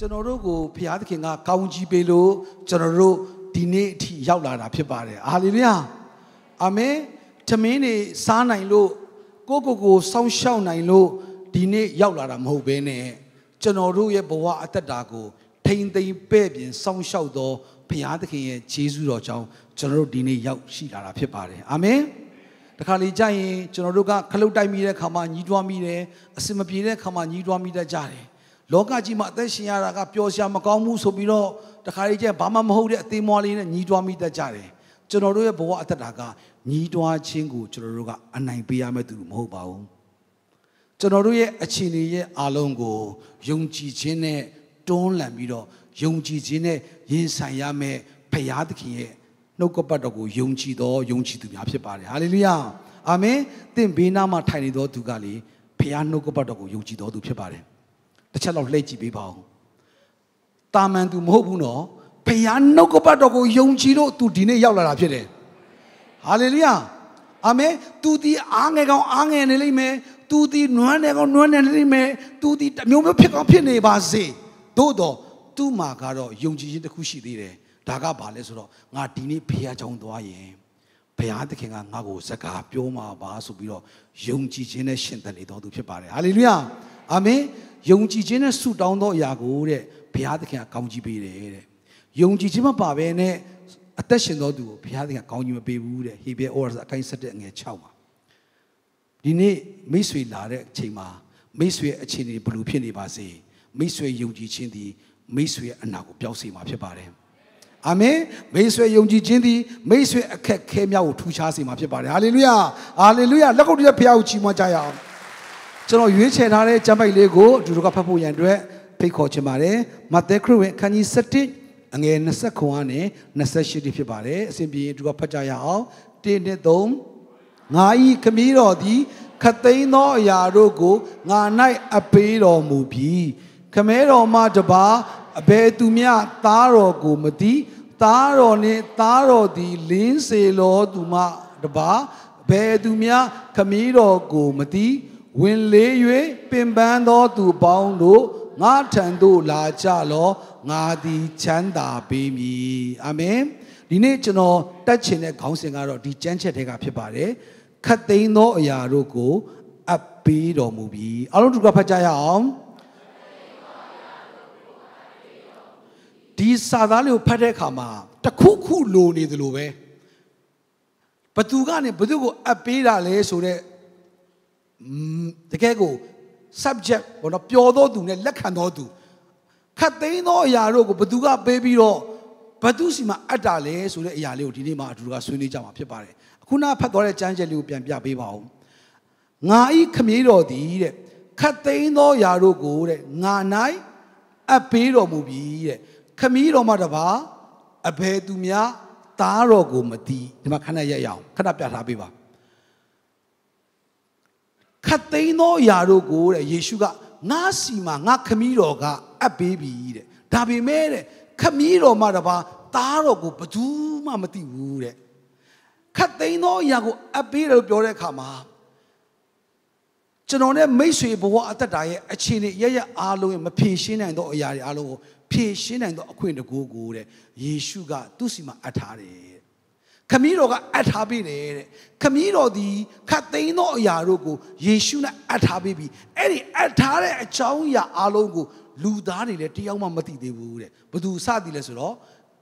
ကျွန်တော်တို့ကိုဘုရားသခင်ကကောင်းကြီးပေးလို့ကျွန်တော်တို့ဒီနေ့အထိရောက်လာတာဖြစ်ပါတယ်ဟာလေလုယာအာမင်ထမင်းတွေစားနိုင်လို့ကိုကိုကိုစောင့်ရှောက်နိုင်လို့ဒီနေ့ရောက်လာတာမဟုတ်ဘဲနဲ့ကျွန်တော်တို့ရဲ့ဘဝအသက်တာကိုထိမ့်သိမ့်ပဲ့ပြင်စောင့်ရှောက်သောဘုရားသခင်ရဲ့ခြေဆုတော်ကြောင့်ကျွန်တော်တို့ဒီနေ့ရောက်ရှိလာတာဖြစ်ပါတယ်အာမင်တခါလေကြာရင်ကျွန်တော်တို့ကခလုတ်တိုက်မိတဲ့ခါမှာညီးတွားမိတယ်အစင်မပြေတဲ့ခါမှာညီးတွားမိတတ်ကြတယ် လောကကြီးမှာအသက်ရှင်ရတာကပျော်စရာမကောင်းဘူးဆိုပြီးတော့တခါလေကျရင်ဘာမှမဟုတ်တဲ့အသေးမွားလေးနဲ့ညီးတွားမိတတ်ကြတယ်ကျွန်တော်တို့ရဲ့ဘဝအသက်တာကညီးတွားခြင်းကိုကျွန်တော်တို့ကအနိုင်ပေးရမယ့်သူမဟုတ်ပါဘူးကျွန်တော်တို့ရဲ့အခြေအနေရဲ့အားလုံးကိုယုံကြည်ခြင်းနဲ့တွန်းလှန်ပြီးတော့ယုံကြည်ခြင်းနဲ့ရင်ဆိုင်ရမယ့်ဘုရားသခင်ရဲ့နှုတ်ကပတ်တော်ကိုယုံကြည်သောယုံကြည်သူများဖြစ်ပါတယ်ဟာလေလုယာအာမင်သင်ဘေးနားမှာထိုင်နေသောသူကလေဘုရားနှုတ်ကပတ်တော်ကိုယုံကြည်တော်သူဖြစ်ပါတယ် တစ်ချက်တော့လှည့်ကြည့်ပေးပါဦးတာမန်သူမဟုတ်ဘူးနော်ဘုရားနှုတ်ကပတ်တော်ကိုယုံကြည်လို့သူဒီနေ့ရောက်လာတာဖြစ်တယ်ဟာလေလုယာအာမင်သူဒီအားငယ်ကောင်အားငယ်နေလိမ့်မယ်သူဒီနွမ်းနေကောင်နွမ်းနေလိမ့်မယ်သူဒီတမျိုးမျိုးဖြစ်ကောင်ဖြစ်နေပါစေသို့တော့သူ့မှာကတော့ယုံကြည်ခြင်းတစ်ခုရှိသေးတယ်ဒါကဘာလဲဆိုတော့ငါဒီနေ့ဖះချောင်းသွားရင်ဘုရားသခင်ကငါ့ကိုစကားပြောမှာပါဆိုပြီးတော့ယုံကြည်ခြင်းနဲ့ရှင်သက်နေတော်သူဖြစ်ပါတယ်ဟာလေလုယာ အာမင်ယုံကြည်ခြင်းနဲ့ဆုတောင်းသောအရာကိုတဲ့ဘုရားသခင်ကကောင်းကြီးပေးတယ်တဲ့ယုံကြည်ခြင်းမပါဘဲနဲ့အသက်ရှင်တော်သူကိုဘုရားသခင်ကောင်းကြီးမပေးဘူးတဲ့ဟေဘဲဩဝါဒအကိုင်းဆက်တဲ့အငယ်6မှာဒီနေ့မိတ်ဆွေလာတဲ့အချိန်မှာမိတ်ဆွေအခြေအနေဘယ်လိုဖြစ်နေပါစေမိတ်ဆွေယုံကြည်ခြင်းသည်မိတ်ဆွေအနာကိုပျောက်စေမှာဖြစ်ပါတယ်အာမင်မိတ်ဆွေယုံကြည်ခြင်းသည်မိတ်ဆွေအခက်ခဲများကိုထူခြားစေမှာဖြစ်ပါတယ်ဟာလေလုယာဟာလေလုယာလက်ကုပ်တည်းဖခင်ကိုချီးမွမ်းကြရအောင် ကျွန်တော်ရွေးချယ်ထားတဲ့ကျမ်းပိုက်လေးကိုဒီလိုကဖတ်ဖို့ရန်အတွက်ဖိတ်ခေါ်ချင်ပါတယ်မဿဲခရစ်ဝင်အခန်းကြီး7အငယ်20ခွန်နဲ့28တိဖြစ်ပါတယ်အစဉ်ပြေရင်ဒီကဖတ်ကြရအောင်1နဲ့3ငါဤခမည်းတော်သည်ခသိန်းသောအရာတို့ကိုငါ၌အပေးတော်မူပြီးခမဲတော်မှတပါအဘယ်သူမျှသားတော်ကိုမသိသားတော်နှင့်သားတော်သည်လင်းစေလောသူမှတပါဘယ်သူမျှခမည်းတော်ကိုမသိ ဝင်လေး၍ပင်ပန်းသောသူပေါင်းတို့ငါထံသို့လာကြလောငါသည်ချမ်းသာပေးမည်အာမင်ဒီနေ့ကျွန်တော်တက်ချင်တဲ့ခေါင်းစဉ်ကတော့ဒီကျမ်းချက်တွေကဖြစ်ပါတယ်ခတ်သိမ်းသောအရာတို့ကိုအပ်ပေးတော်မူပြီးအားလုံးတူကဖတ်ကြရအောင်ဒီစာသားလေးကိုဖတ်တဲ့အခါမှာတခုခုလိုနေသလိုပဲဘသူကနေဘသူကိုအပ်ပေးတာလဲဆိုတော့ တကယ်ကို subject ဘောနော်ပျော်သောသူနဲ့လက်ခံသောသူခတ်သိမ်းသောအရာတို့ကိုဘသူကပေးပြီးတော့ဘသူစီမှာအပ်တာလဲဆိုတဲ့အရာလေးကိုဒီနေ့မှအတူတူကဆွေးနွေးကြမှာဖြစ်ပါတယ်အခုနဖတ်သွားတဲ့ကျမ်းချက်လေးကိုပြန်ပြပေးပါဦးငါဤခမည်းတော်သည်တဲ့ခတ်သိမ်းသောအရာတို့ကိုတဲ့ငါ၌အပ်ပေးတော်မူပြီတဲ့ခမည်းတော်မှတပါအဘယ်သူများသားတော်ကိုမသိဒီမှာခဏရက်ရအောင်ခဏပြထားပေးပါ ခတ်သိမ်းသောအရာတို့ကိုတဲ့ယေရှုကငါစီမှာငါခမည်းတော်ကအပ်ပေးပြီတဲ့ဒါပေမဲ့တဲ့ခမည်းတော်မှတပါသားတော်ကိုဘယ်သူမှမသိဘူးတဲ့ခတ်သိမ်းသောအရာကိုအပ်ပေးတယ်လို့ပြောတဲ့အခါမှာကျွန်တော်နဲ့မိတ်ဆွေဘဝအသက်တာရဲ့အခြေအနေရရအားလုံးရဲ့မဖြေရှင်းနိုင်သောအရာတွေအားလုံးကိုဖြေရှင်းနိုင်သောအခွင့်တကူကိုတဲ့ယေရှုကသူ့စီမှာအပ်ထားတယ် ခမည်းတော်ကအပ်ထားပေးတယ်တဲ့ခမည်းတော်ဒီခတ်သိမ်းသောအရာတို့ကိုယေရှုနဲ့အပ်ထားပေးပြီးအဲ့ဒီအပ်ထားတဲ့အကြောင်းအရာအားလုံးကိုလူသားတွေလည်းတယောက်မှမသိသေးဘူးတဲ့ဘသူစသည်လဲဆိုတော့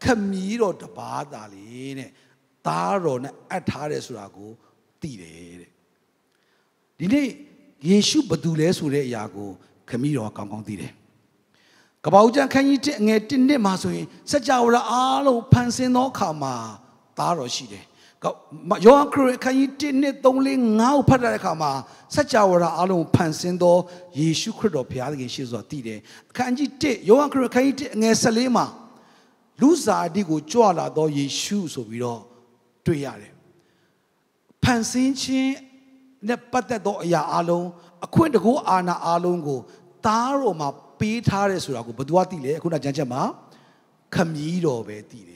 ခမည်းတော်တပါးသားလေတဲ့သားတော်နဲ့အပ်ထားတယ်ဆိုတာကိုသိတယ်တဲ့ဒီနေ့ယေရှုဘသူလဲဆိုတဲ့အရာကိုခမည်းတော်ကောင်းကောင်းသိတယ်ကပ္ပဦးကျမ်းခန်းကြီး1ငယ်1နှစ်မှာဆိုရင်စัจ java အားလုံးဖန်ဆင်းသောအခါမှာ သားတော်ရှိတယ်ယောဟန်ခရစ်ခန်းကြီး1နှစ်3လေး9ကိုဖတ်တဲ့အခါမှာစัจ java အားလုံးဖန်ဆင်းသောယေရှုခရစ်တော်ဘုရားသခင်ရှိဆိုတာသိတယ်အခန်းကြီး1ယောဟန်ခရစ်ခန်းကြီး1ငယ်14မှာလူစားအတိကိုကြွလာသောယေရှုဆိုပြီးတော့တွေ့ရတယ်ဖန်ဆင်းခြင်းနဲ့ပတ်သက်သောအရာအလုံးအခွင့်တကူအာဏာအလုံးကိုသားတော်မှာပေးထားတယ်ဆိုတာကိုဘယ်သူကသိလဲအခုနကျမ်းချက်မှာခမည်းတော်ပဲသိတယ်တဲ့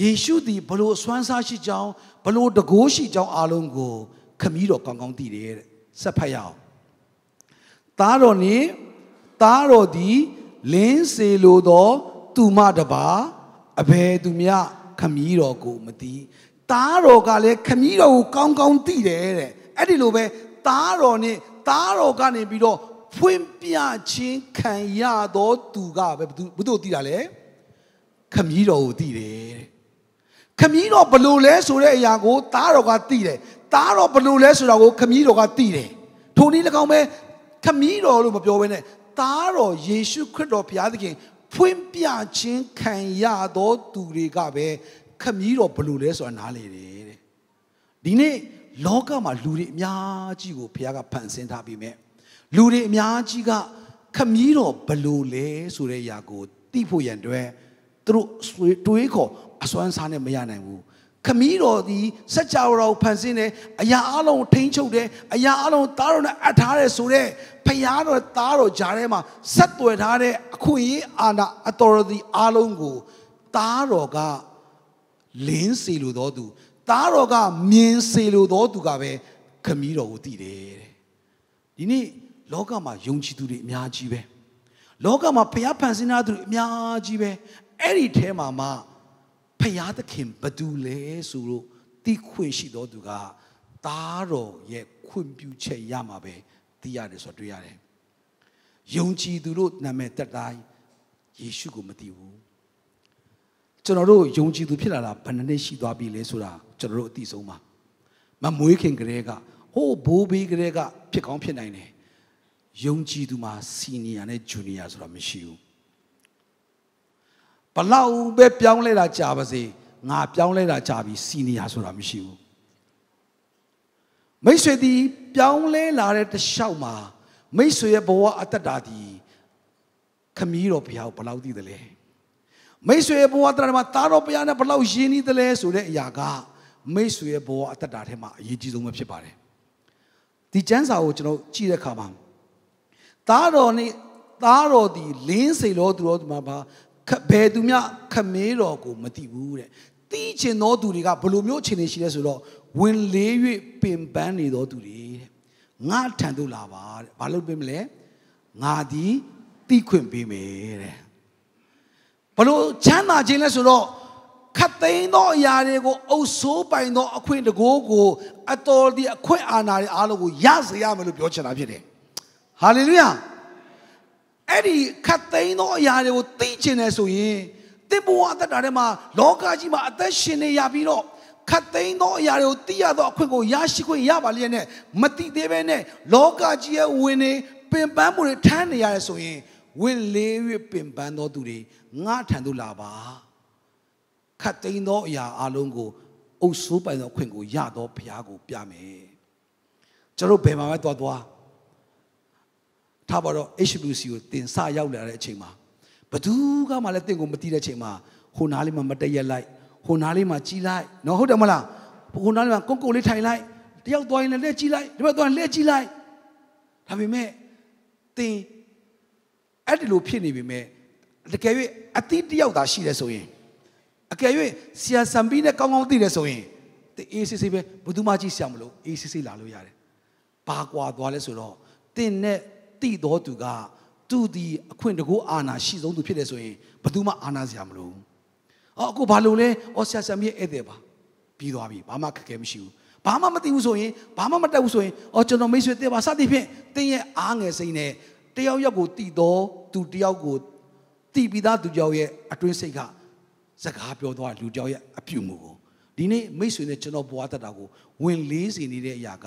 ယေရှုသည်ဘလို့ဆွမ်းစားရှိကြောင်းဘလို့တကိုးရှိကြောင်းအလုံးကို ခမည်းတော်ကောင်းကောင်းသိတယ်တဲ့ဆက်ဖတ်ရအောင်သားတော်နှင့်သားတော်သည်လင်းစေလိုသောသူမတပါအဘယ်သူမြခမည်းတော်ကိုမသိသားတော်ကလည်းခမည်းတော်ကိုကောင်းကောင်းသိတယ်တဲ့အဲ့ဒီလိုပဲသားတော်နဲ့သားတော်ကနေပြီးတော့ဖွင့်ပြခြင်းခံရသောသူကပဲဘုသူဘုသူသိတာလေခမည်းတော်ကိုသိတယ်တဲ့ ခမည်းတော်ဘလို့လဲဆိုတဲ့အရာကိုသားတော်ကသိတယ်သားတော်ဘလို့လဲဆိုတာကိုခမည်းတော်ကသိတယ်ထိုနည်း၎င်းပဲခမည်းတော်လို့မပြောဘဲနဲ့သားတော်ယေရှုခရစ်တော်ဘုရားသခင်ဖွင့်ပြခြင်းခံရသောသူတွေကပဲခမည်းတော်ဘလို့လဲဆိုတာနားလေတယ်တဲ့ဒီနေ့လောကမှာလူတွေအများကြီးကိုဘုရားကဖန်ဆင်းထားပြီးမြဲလူတွေအများကြီးကခမည်းတော်ဘလို့လဲဆိုတဲ့ຢာကိုသိဖို့ရန်အတွက်သူတို့တွေးခေါ် အစွမ်းစားနဲ့မရနိုင်ဘူးခမည်းတော်ဒီစัจ java တော်ဖန်ဆင်းတယ်အရာအလုံးထိန်းချုပ်တယ်အရာအလုံးသားတော်နဲ့အပ်ထားတယ်ဆိုတော့ဖယားတော်သားတော်ဂျာထဲမှာဆက်သွယ်ထားတဲ့အခွင့်အရေးအာဏာ authority အလုံးကိုသားတော်ကလင်းစီလိုတော်သူသားတော်ကမြင်စီလိုတော်သူကပဲခမည်းတော်ကိုတည်တယ်တဲ့ဒီနေ့လောကမှာယုံကြည်သူတွေအများကြီးပဲလောကမှာဘုရားဖန်ဆင်းထားသူတွေအများကြီးပဲအဲ့ဒီထဲမှာမှ ဖယားသခင်ဘသူလဲဆိုလို့သိခွင့်ရှိတော်သူကသားတော်ရဲ့ခွင့်ပြုချက်ရမှာပဲသိရတယ်ဆိုတော့တွေ့ရတယ်ယုံကြည်သူတို့နာမည်တက်တိုင်းယေရှုကိုမသိဘူးကျွန်တော်တို့ယုံကြည်သူဖြစ်လာတာဘယ်နှစ်နှစ်ရှိသွားပြီလဲဆိုတာကျွန်တော်တို့အသိဆုံးပါမမွေးခင်ကလေးကဟိုးဘိုးဘေးကလေးကဖြစ်ကောင်းဖြစ်နိုင်တယ်ယုံကြည်သူမှာစီနီယာနဲ့ဂျူနီယာဆိုတာမရှိဘူး ဘလောက်ပဲပြောင်းလဲတာကြာပါစေငါပြောင်းလဲတာကြာပြီစီနီယာဆိုတာမရှိဘူးမိတ်ဆွေဒီပြောင်းလဲလာတဲ့တလျှောက်မှာမိတ်ဆွေရဲ့ဘဝအတ္တတာဒီခမည်းတော်ဘုရားကိုဘလောက်သိတယ်လဲမိတ်ဆွေရဲ့ဘဝအတ္တတာမှာတာတော်ဘုရားနဲ့ဘလောက်ယဉ်နီးတယ်လဲဆိုတဲ့အရာကမိတ်ဆွေရဲ့ဘဝအတ္တတာထဲမှာအရေးကြီးဆုံးပဲဖြစ်ပါတယ်ဒီကျမ်းစာကိုကျွန်တော်ကြည့်တဲ့အခါမှာသားတော်နဲ့သားတော်ဒီလင်းစိတ်တော်သူတော်ဒီမှာပါ ဘယ်သူမျှခမေးတော်ကိုမသိဘူးတဲ့တီးချင်သောသူတွေကဘယ်လိုမျိုးအခြေအနေရှိလဲဆိုတော့ဝင်လေး၍ပင်ပန်းနေသောသူတွေတဲ့ငါထံသို့လာပါတဲ့ဘာလို့ပြင်မလဲငါဒီတီးခွင့်ပေးမယ်တဲ့ဘလို့ချမ်းသာခြင်းလဲဆိုတော့ခတ်သိမ်းသောအရာတွေကိုအုပ်ဆိုးပိုင်သောအခွင့်တကိုးကိုအတော်ဒီအခွင့်အာဏာတွေအားလုံးကိုရစေရမယ်လို့ပြောချင်တာဖြစ်တယ်ဟာလေလုယာ အဲ့ဒီခတ်သိမ်းသောအရာတွေကိုသိကျင်တယ်ဆိုရင်တစ်ဘဝအသက်တာထဲမှာလောကကြီးမှာအသက်ရှင်နေရပြီးတော့ခတ်သိမ်းသောအရာတွေကိုသိရသောအခွင့်ကိုရရှိခွင့်ရပါလျက်နဲ့မသိသေးဘဲနဲ့လောကကြီးရဲ့ဝင်နေပင်ပန်းမှုတွေထမ်းနေရတယ်ဆိုရင်ဝင်လေး၍ပင်ပန်းသောသူတွေငါထံသို့လာပါခတ်သိမ်းသောအရာအလုံးကိုအုပ်ဆိုးပိုင်သောအခွင့်ကိုရသောဘုရားကိုပြမယ်ကျွန်တော်ဘယ်မှာပဲသွားသွား ထားပါတော့ HWC ကိုတင်စရောက်လာတဲ့အချိန်မှာဘသူကမှလည်းတင့်ကိုမသိတဲ့အချိန်မှာဟိုနားလေးမှာမတည့်ရက်လိုက်ဟိုနားလေးမှာကြီးလိုက်နော်ဟုတ်တယ်မလားဟိုနားလေးမှာကိုကိုလေးထိုင်လိုက်တယောက်သွားရင်လည်းလက်ကြီးလိုက်ဒီဘက်သွားရင်လက်ကြီးလိုက်ဒါပေမဲ့တင်အဲ့ဒီလိုဖြစ်နေပြီမဲ့တကယ်၍အတိတယောက်သာရှိတယ်ဆိုရင်အကယ်၍ဆရာစံပီးနဲ့ကောင်းကောင်းသိတယ်ဆိုရင်တင်အေးစစ်စစ်ပဲဘသူမှကြည့်ဆရာမလို့အေးစစ်စစ်လာလို့ရတယ်ဘာကွာသွားလဲဆိုတော့တင်နဲ့ တိတော်သူကသူဒီအခွင့်တကူအာနာရှိဆုံးသူဖြစ်တယ်ဆိုရင်ဘသူမှအာနာစရာမလိုဘူးအော်အခုဘာလို့လဲအော်ဆရာဆံမြေဧည့်သည်ပါပြီးသွားပြီဘာမှခက်ခဲမရှိဘူးဘာမှမသိဘူးဆိုရင်ဘာမှမတက်ဘူးဆိုရင်အော်ကျွန်တော်မိတ်ဆွေတဲ့ပါစသည်ဖြင့်တင်းရဲ့အားငယ်စိမ့်နဲ့တယောက်ယောက်ကိုတည်တော်သူတယောက်ကိုတည်ပြီးသားသူကြောက်ရဲ့အတွင်းစိတ်ကစကားပြောသွားလူကြောက်ရဲ့အပြုမှုကိုဒီနေ့မိတ်ဆွေနဲ့ကျွန်တော်ဘွားတတ်တာကိုဝင်လေးစီနေတဲ့အရာက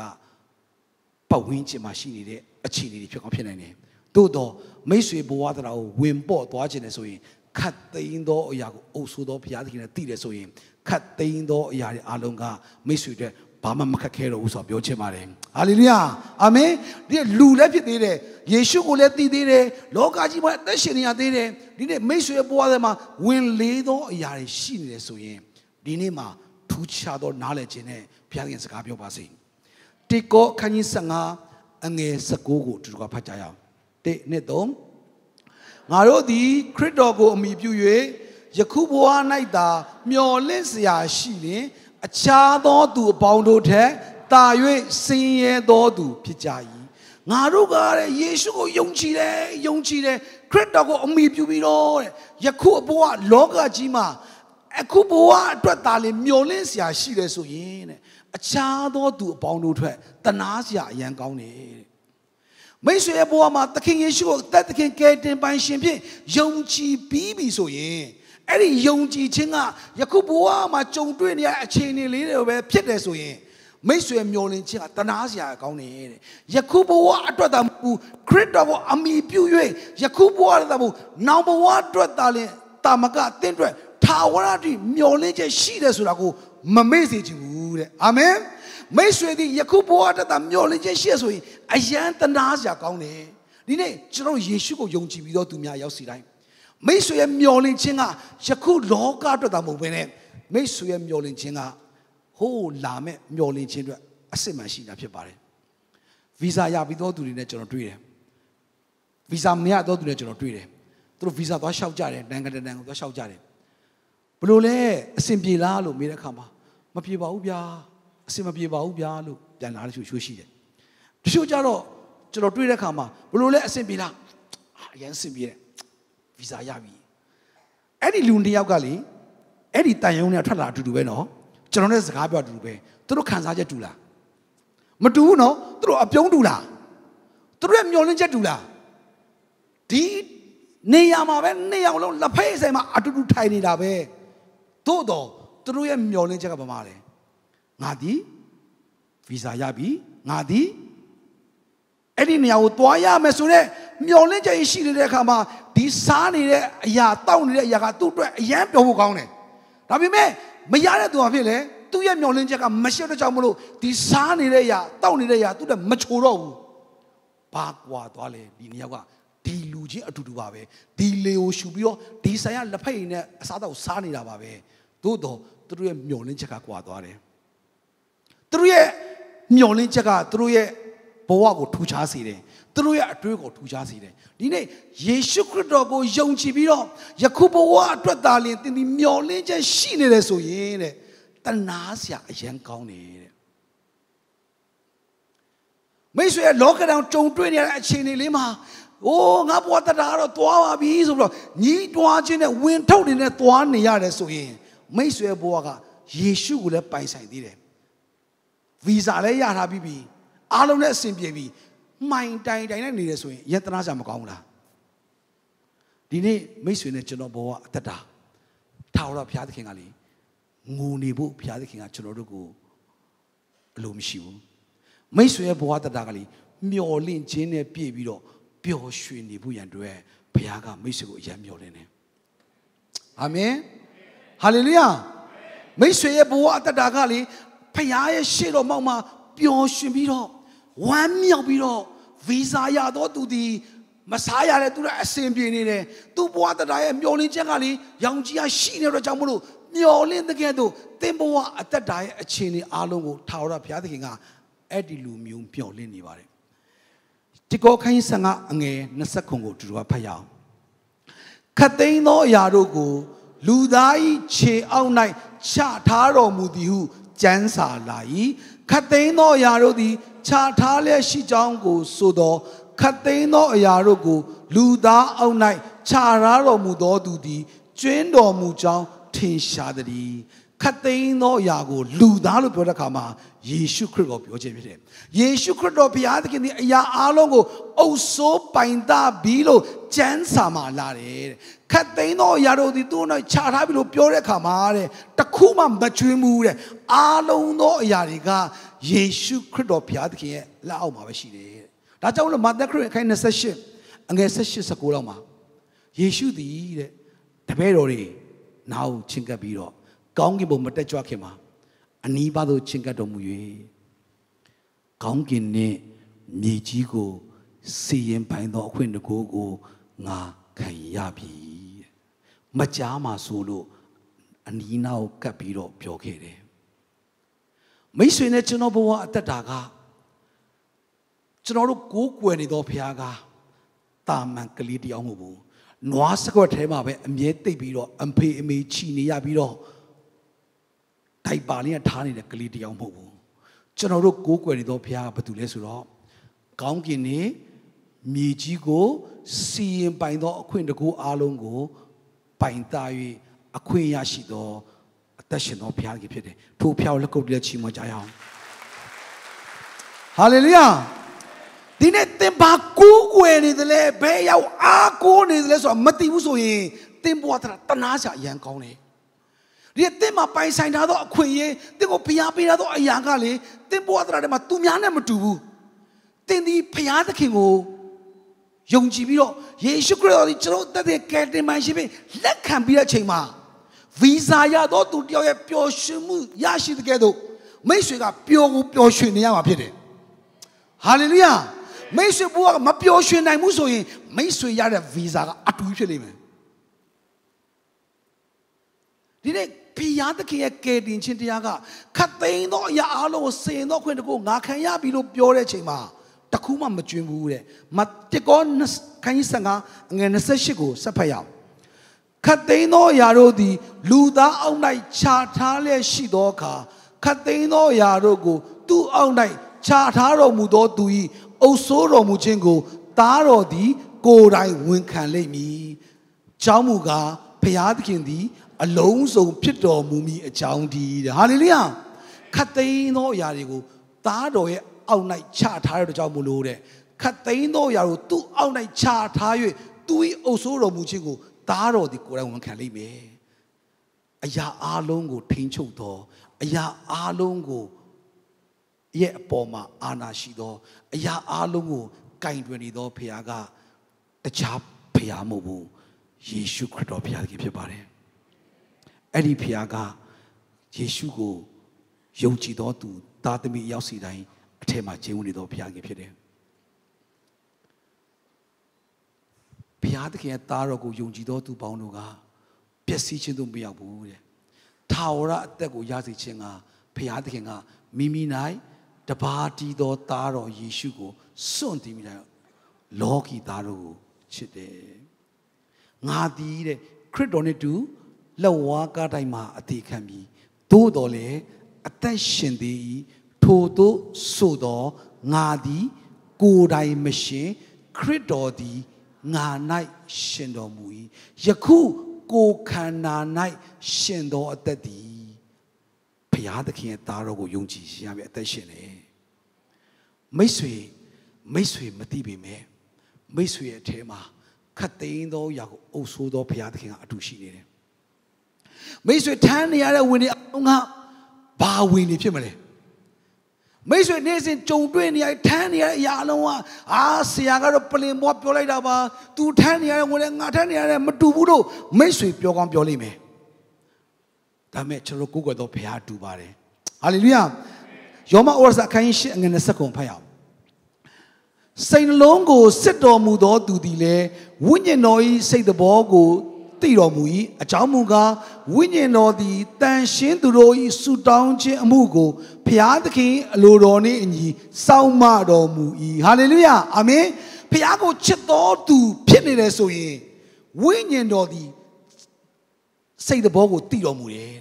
ပတ်ဝန်းကျင်မှာရှိနေတဲ့ အခြေအနေတွေဖြစ်ကောင်းဖြစ်နိုင်တယ်။သို့တော့မိတ်ဆွေဘဝတရားကိုဝင်ပေါ့သွားခြင်းနဲ့ဆိုရင်ခတ်သိမ်းသောအရာကိုအုပ်ဆိုးသောဘုရားသခင်နဲ့တည်တယ်ဆိုရင်ခတ်သိမ်းသောအရာတွေအလုံးကမိတ်ဆွေတွေဘာမှမခက်ခဲတော့ဘူးဆိုတော့ပြောချင်ပါတယ်။ဟာလေလုယာ။အာမင်။ဒီလူလည်းဖြစ်သေးတယ်။ယေရှုကိုလည်းတည်သေးတယ်။လောကကြီးမှာအသက်ရှင်နေရသေးတယ်။ဒီနေ့မိတ်ဆွေဘဝထဲမှာဝင်လေးသောအရာတွေရှိနေတယ်ဆိုရင်ဒီနေ့မှာထူးခြားသောနားလည်ခြင်းနဲ့ဘုရားခင်စကားပြောပါစေ။တိကောခန်းကြီး15 အငယ်19ကိုတူတူကဖတ်ကြရအောင်တိနှစ်သုံးငါတို့သည်ခရစ်တော်ကိုအမိပြု၍ယခုဘဝ၌သာမျော်လင့်စရာရှိလင်အခြားသောသူအပေါင်းတို့ထက်တာ၍ဆင်းရဲသောသူဖြစ်ကြ၏ငါတို့ကတဲ့ယေရှုကိုယုံကြည်တယ်ယုံကြည်တယ်ခရစ်တော်ကိုအမိပြုပြီးတော့တဲ့ယခုအဘဝလောကကြီးမှာအခုဘဝအတွက်သာလေမျောလင့်စရာရှိတယ်ဆိုရင်တဲ့ အခြားသောသူအပေါင်းတို့ထွက်တနာစရာအရန်ကောင်းတယ်တဲ့မိတ်ဆွေရဲ့ဘဝမှာသခင်ယေရှုကိုတက်သခင်ကယ်တင်ပိုင်ရှင်ဖြင့်ယုံကြည်ပြီးပြီဆိုရင်အဲ့ဒီယုံကြည်ခြင်းကယခုဘဝမှာကြုံတွေ့နေရတဲ့အခြေအနေလေးတွေပဲဖြစ်တယ်ဆိုရင်မိတ်ဆွေမျောလင့်ခြင်းကတနာစရာကောင်းတယ်တဲ့ယခုဘဝအတွက်သာမဟုတ်ခရစ်တော်ကိုအမိပြု၍ယခုဘဝအတွက်သာမဟုတ်နောက်ဘဝအတွက်သာလင်တာမကအသင်အတွက်ထာဝရတိမျောလင့်ချက်ရှိတယ်ဆိုတာကို မမေ့စေချင်ဘူးတဲ့အာမင်မိတ်ဆွေဒီယခုဘဝအတွက်သာမျောလင့်ချက်ရှိရဆိုရင်အယံတနာစရာကောင်းတယ်ဒီနေ့ကျွန်တော်ယေရှုကိုယုံကြည်ပြီးတော့သူများရောက်စီတိုင်းမိတ်ဆွေရဲ့မျောလင့်ခြင်းကယခုလောကအတွက်သာမဟုတ်ဘဲနဲ့မိတ်ဆွေရဲ့မျောလင့်ခြင်းကဟိုးလာမဲ့မျောလင့်ခြင်းအတွက်အစစ်မှန်ရှိတာဖြစ်ပါတယ်ဗီဇာရပြီးတော့သူတွေနဲ့ကျွန်တော်တွေ့တယ်ဗီဇာမရတော့သူတွေကျွန်တော်တွေ့တယ်သူတို့ဗီဇာသွားလျှောက်ကြတယ်နိုင်ငံတကာကိုသွားလျှောက်ကြတယ် ဘလို့လဲအဆင်ပြေလားလို့မေးတဲ့အခါမှာမပြေပါဘူးဗျာအဆင်မပြေပါဘူးဗျာလို့ပြန်လာတဲ့ချို့ချိုးရှိတယ်တချို့ကြတော့ကျွန်တော်တွေ့တဲ့အခါမှာဘလို့လဲအဆင်ပြေလားအရင်အဆင်ပြေတယ်ဗီဇာရပြီအဲ့ဒီလူတစ်ယောက်ကလေအဲ့ဒီတန်ယုံနဲ့ထွက်လာအတူတူပဲနော်ကျွန်တော်နဲ့စကားပြောအတူတူပဲသူတို့ခံစားချက်တူလားမတူဘူးနော်သူတို့အပြုံးတူလားသူတို့ရဲ့မျောလင်းချက်တူလားဒီနေရာမှာပဲနေရာလုံးလက်ဖက်ဆိုင်မှာအတူတူထိုင်နေတာပဲ သို့တော့သူတို့ရဲ့မျောလင်းချက်ကဘာမှလဲငါဒီဗီဇာရပြီငါဒီအဲ့ဒီနေရာကိုသွားရမယ်ဆိုတော့မျောလင်းချက်ရှိနေတဲ့အခါမှာဒီစားနေတဲ့အရာတောက်နေတဲ့အရာကသူ့အတွက်အယံပြောဖို့ကောင်းတယ်ဒါပေမဲ့မရတဲ့သူကဖြစ်လေသူ့ရဲ့မျောလင်းချက်ကမရှိတော့ကြောင့်မလို့ဒီစားနေတဲ့အရာတောက်နေတဲ့အရာသူ့အတွက်မချိုတော့ဘူးဘာကွာသွားလဲဒီနေရာကဒီလူချင်းအတူတူပါပဲဒီလေကိုရှူပြီးတော့ဒီဆိုင်ကလက်ဖက်ရည်နဲ့အစားတော့စားနေတာပါပဲ သို့တော့သူတို့ရဲ့မျောလင်းချက်ကကွာသွားတယ်သူတို့ရဲ့မျောလင်းချက်ကသူတို့ရဲ့ဘဝကိုထူခြားစေတယ်သူတို့ရဲ့အတွေးကိုထူခြားစေတယ်ဒီနေ့ယေရှုခရစ်တော်ကိုယုံကြည်ပြီးတော့ယခုဘဝအတွက်သာလျှင်သင်ဒီမျောလင်းချက်ရှိနေတယ်ဆိုရင်တဲ့တနာစရာအရန်ကောင်းတယ်တဲ့မိတ်ဆွေလောကဓာတ်ကြုံတွေ့နေရတဲ့အခြေအနေလေးမှာအိုးငါဘဝတတာတော့သွားပါပြီဆိုပြီးတော့ညီးတွားခြင်းနဲ့ဝင်ထုတ်နေနဲ့သွားနေရတယ်ဆိုရင် မိတ်ဆွေဘဝကယေရှုကိုလည်းပိုင်ဆိုင်သေးတယ်ဗီဇာလည်းရထားပြီးပြီအားလုံးနဲ့အဆင်ပြေပြီမှိုင်တိုင်တိုင်နဲ့နေတယ်ဆိုရင်ယတနာစရာမကောင်းဘူးလားဒီနေ့မိတ်ဆွေနဲ့ကျွန်တော်ဘဝအသက်တာထာဝရဘုရားသခင်ကလေငိုနေဖို့ဘုရားသခင်ကကျွန်တော်တို့ကိုအလိုမရှိဘူးမိတ်ဆွေရဲ့ဘဝတက်တာကလေမျော်လင့်ခြင်းနဲ့ပြည့်ပြီးတော့ပျော်ရွှင်နေဖို့ရန်အတွက်ဘုရားကမိတ်ဆွေကိုအယံမျှော်လင့်တယ်အာမင် ဟာလေလုယာမိတ်ဆွေရဲ့ဘဝအတ္တတာကလေဘုရားရဲ့ရှေ့တော်မှောက်မှာပျော်ရွှင်ပြီးတော့ဝမ်းမြောက်ပြီးတော့ဗီဇာရတော့သူဒီမစားရတဲ့သူကအစင်ပြေနေတယ်သူ့ဘဝတတာရဲ့မျောလင်းချက်ကလေရောင်ကြီးကရှိနေတော့ကြောင့်မလို့မျောလင်းတဲ့ကဲ့သို့သင်ဘဝအသက်တာရဲ့အခြေအနေအားလုံးကိုထာဝရဘုရားသခင်ကအဲ့ဒီလူမျိုးမျောလင်းနေပါတယ်ဒီကောခိုင်းဆန်ကအငယ်20ခုကိုတူတူဖတ်ရအောင်ခတ်သိမ်းသောအရာတို့ကို လူသား၏ခြေအောက်၌ချထားတော်မူသည်ဟုကြမ်းစာလာ၏ခတ်သိမ်းသောအရာတို့သည်ခြာထားလျက်ရှိကြောင်းကိုဆိုသောခတ်သိမ်းသောအရာတို့ကို လူသားအောက်၌ခြာထားတော်မူသောသူသည်ကျွင်းတော်မူကြောင်းထင်ရှားသည်ခတ်သိမ်းသောအရာကို လူသားလို့ပြောတဲ့အခါမှာ ယေရှုခရစ်တော်ပြောခြင်းဖြစ်တယ်။ယေရှုခရစ်တော်ဘုရားသခင်ဒီအရာအလုံးကိုအုပ်ဆိုးပိုင်တာပြီးလို့ကျမ်းစာမှာလာတယ်တဲ့။ခတ်သိမ်းသောအရာတို့ဒီသူ့နဲ့ခြာထားပြီးလို့ပြောတဲ့အခါမှာတဲ့တခုမှမကျွင်းဘူးတဲ့။အားလုံးသောအရာတွေကယေရှုခရစ်တော်ဘုရားသခင်ရဲ့လက်အောက်မှာပဲရှိတယ်တဲ့။ဒါကြောင့်လို့မာသခရစ်အခန်း28အငယ်18 19လောက်မှာယေရှုသည်တဲ့တပည့်တော်တွေနားကိုချင့်ကပ်ပြီးတော့ကောင်းကင်ဘုံမတက်ကြွခင်မှာ အနီးပါးသို့ချင့်ကပ်တော်မူ၍ကောင်းကင်နှင့်မြေကြီးကိုစီရင်ပိုင်သောအခွင့်တကူကိုငါခံရပြီမကြားမှာဆိုလို့အနီးနားကိုကပ်ပြီးတော့ပြောခဲ့တယ်မိတ်ဆွေနဲ့ကျွန်တော်ဘဝအသက်တာကကျွန်တော်တို့ကိုးကွယ်နေသောဘုရားကတာမန်ကလေးတယောက်မဟုတ်ဘူးနွားစကွက်ထဲမှာပဲအမြဲတိတ်ပြီးတော့အဖေအမေချီနေရပြီးတော့ ဒိုက်ပါလေးကထားနေတဲ့ကလေးတယောက်မဟုတ်ဘူးကျွန်တော်တို့ကိုးကွယ်နေသောဘုရားကဘာတူလဲဆိုတော့ကောင်းကင်နေမြေကြီးကိုစီရင်ပိုင်သောအခွင့်တကူအားလုံးကိုပိုင်တာ၍အခွင့်ရရှိသောအသက်ရှင်သောဘုရားကြီးဖြစ်တယ်ထိုဖျောက်လက်ကုပ်တဲ့ချီးမွမ်းကြရအောင်ဟာလေလုယာဒီနေ့သင်ဘာကိုးကွယ်နေသလဲဘယ်ရောက်အားကိုးနေသလဲဆိုတာမသိဘူးဆိုရင်သင်ဘဝတနာစရာအရန်ကောင်းတယ် ဒီသင်မှာပိုင်ဆိုင်ထားသောအခွင့်အရေးသင်ကိုဖျားပေးထားသောအရာကလေသင်ဘဝတရာထဲမှာသူများနဲ့မတူဘူးသင်ဒီဖျားသခင်ကိုယုံကြည်ပြီးတော့ယေရှုခရစ်တော်ဒီကျွန်တော်တက်တဲ့ကယ်တင်မှန်ရှိပြီးလက်ခံပြီးတဲ့အချိန်မှာဗီဇာရတော့သူတယောက်ရဲ့ပျော်ရွှင်မှုရရှိတဲ့ကဲ့သို့မိတ်ဆွေကပျော်ကိုပျော်ရွှင်နေရမှာဖြစ်တယ်ဟာလေလုယာမိတ်ဆွေဘုရားကမပျော်ရွှင်နိုင်ဘူးဆိုရင်မိတ်ဆွေရတဲ့ဗီဇာကအတူဖြစ်လိမ့်မယ်ဒီနေ့ ဖီးယားသခင်ရဲ့ကယ်တင်ခြင်းတရားကခတ်သိမ်းသောအရာအလုံးကိုစင်သောခွင့်တကူငါခံရပြီလို့ပြောတဲ့ချိန်မှာတခုမှမကျွင်းဘူးတဲ့မတကောခိုင်းစံကအငယ်28ကိုဆက်ဖတ်ရအောင်ခတ်သိမ်းသောအရာတို့သည် လူသားအောက်၌ခြာထားလျက်ရှိသောအခါခတ်သိမ်းသောအရာတို့ကို သူ့အောက်၌ခြာထားတော်မူသောသူ၏အုပ်ဆိုးတော်မူခြင်းကိုသားတော်သည် ကိုယ်တိုင်ဝန်ခံလိမ့်မည်။ကြောင်းမူကားဖျားသခင်သည် အလုံးစုံဖြစ်တော်မူမည်အကြောင်းဒီတဲ့ဟာလေလုယာခတ်သိမ်းသောအရာတွေကိုသားတော်ရဲ့အောက်၌ချထားတဲ့ကြောင့်မလို့တဲ့ခတ်သိမ်းသောအရာကိုသူ့အောက်၌ချထား၍သူ၏အုပ်ဆိုးတော်မူခြင်းကိုသားတော်သည်ကိုယ်တိုင်ဝန်ခံလိမ့်မယ်အရာအလုံးကိုထိန်းချုပ်သောအရာအလုံးကိုရဲ့အပေါ်မှာအာနာရှိသောအရာအလုံးကိုကင်တွင်နေသောဖခင်ကတခြားဖခင်မဟုတ်ဘူးယေရှုခရစ်တော်ဖခင်ဖြစ်ပါတယ် အဲ့ဒီဖခင်ကယေရှုကိုယုံကြည်သောသူသားသမီးရောက်စီတိုင်းအထက်မှာကျင်းဝင်နေသောဖခင်ဖြစ်တယ်ဘုရားသခင်ရဲ့သားတော်ကိုယုံကြည်သောသူပေါင်းတို့ကပျက်စီးခြင်းသို့မရောက်ဘူးတဲ့။ထာဝရအသက်ကိုရစေခြင်းကဘုရားသခင်ကမိမိ၌တပါးတီးသောသားတော်ယေရှုကိုစွန့်တည်မိတယ်လောကီသားတို့ကိုချစ်တယ်။ငါသည်တဲ့ခရစ်တော်နဲ့တူ လက်ဝါးကားတိုင်းမှာအသေးခံပြီးသို့တော်လေအသက်ရှင်သည်ထိုသို့ဆိုသောငါသည်ကိုယ်တိုင်မရှင်ခရစ်တော်သည်ငါ၌ရှင်တော်မူ၏ယခုကိုခန္ဓာ၌ရှင်သောအသက်သည်ဘုရားသခင်ရဲ့သားတော်ကိုယုံကြည်ရမယ်အသက်ရှင်တယ်မိတ်ဆွေမိတ်ဆွေမသိပေမဲ့မိတ်ဆွေရဲ့အထဲမှာခတ်သိမ်းသောຢာကိုအုပ်ဆိုးသောဘုရားသခင်ကအတူရှိနေတယ် မိတ်ဆွေထမ်းနေရတဲ့ဝင်တွေအုံးကဘာဝင်နေဖြစ်မလဲမိတ်ဆွေနေစဉ်ကြုံတွေ့နေရထမ်းနေရတဲ့အရာအလုံးကအာဆရာကတော့ပလင်ဘွားပြောလိုက်တာပါ तू ထမ်းနေရတဲ့ဝင်လည်းငါထမ်းနေရတဲ့မတူဘူးလို့မိတ်ဆွေပြောကောင်းပြောလိမ့်မယ်ဒါမဲ့ကျွန်တော်ကိုယ်ကွယ်တော့ဘုရားတူပါတယ်ဟာလေလုယာယောမဩရစာခန်းကြီးအငယ်20ကုန်ဖတ်ရအောင်စိတ်နှလုံးကိုစစ်တော်မူသောသူသည်လည်းဝိညာဉ်တော်၏စိတ်တော်ကို သိတော်မူ၏အကြောင်းမူကားဝိညာဉ်တော်သည်တန်ရှင်းသူတို့၏ဆုတောင်းခြင်းအမှုကိုဖျားသခင်အလိုတော်နှင့်အညီစောင့်မတော်မူ၏ဟာလေလုယာအာမင်ဖျားကိုချစ်တော်သူဖြစ်နေတယ်ဆိုရင်ဝိညာဉ်တော်သည်စိတ်တော်ကိုသိတော်မူတယ်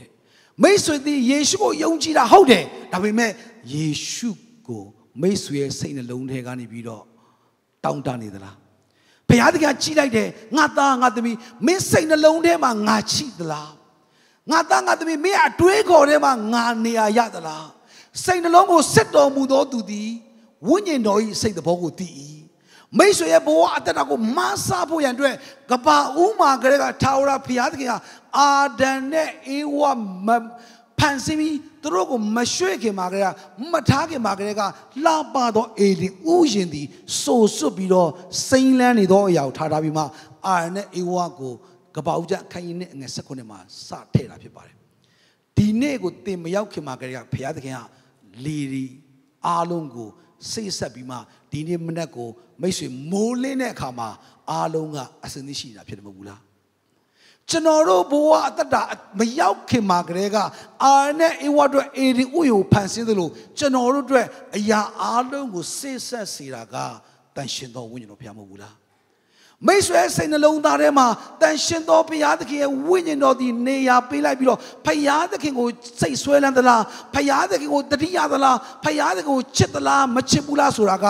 မိတ်ဆွေသည်ယေရှုကိုယုံကြည်တာဟုတ်တယ်ဒါပေမဲ့ယေရှုကိုမိတ်ဆွေရဲ့စိတ်နှလုံးထဲကနေပြီးတော့တောင်းတနေသလား ဘုရားသခင်ကြီးလိုက်တယ်ငါသားငါသမီးမင်းစိတ်နှလုံးထဲမှာငါချိသလားငါသားငါသမီးမင်းအတွေးခေါ်ထဲမှာငါနေရာရသလားစိတ်နှလုံးကိုစစ်တော်မူသောသူသည်ဝိညာဉ်တော်၏စိတ်သဘောကိုသိ၏မိတ်ဆွေရဲ့ဘဝအတ္တကိုမဆာဖို့ရန်အတွက်ကဘာဥမာကလေးကထာဝရဘုရားသခင်ကအာဒံနဲ့အေဝမဖန်ဆင်းပြီး သူတို့ကိုမရွှေ့ခင်မှာကလေးကမထားခင်မှာကလေးကလှပသောအေလင်ဥယျင်သည်ဆိုဆွတ်ပြီးတော့စိမ့်လန်းနေသောအရာကိုထားထားပြီးမှအာရနဲ့အေဝါကိုကပောက်ကြခိုင်းနဲ့ငယ်၁၉နှစ်မှာစထည့်တာဖြစ်ပါတယ်ဒီနေ့ကိုတင်မရောက်ခင်မှာကလေးကဘုရားသခင်ကလေဒီအားလုံးကိုစိတ်ဆက်ပြီးမှဒီနေ့မနေ့ကိုမိတ်ဆွေမိုးလင်းတဲ့အခါမှာအားလုံးကအစင်းသိရှိတာဖြစ်တယ်မဟုတ်ဘူးလား ကျွန်တော်တို့ဘဝအတ္တမရောက်ခင်မှာကလေးကအာနဲ့အဝတ်အတွက်အေဒီဥယျဖန်ဆင်းသလိုကျွန်တော်တို့အတွက်အရာအလုံးကိုစိတ်ဆက်စေတာကတန်ရှင်သောဝိညာဉ်တော်ဖျားမဟုတ်ဘူးလားမိတ်ဆွေစိတ်နှလုံးသားထဲမှာတန်ရှင်သောဘုရားသခင်ရဲ့ဝိညာဉ်တော်ဒီနေရာပေးလိုက်ပြီးတော့ဘုရားသခင်ကိုစိတ်ဆွဲလန်းသလားဘုရားသခင်ကိုတတိယသလားဘုရားသခင်ကိုချစ်သလားမချစ်ဘူးလားဆိုတာက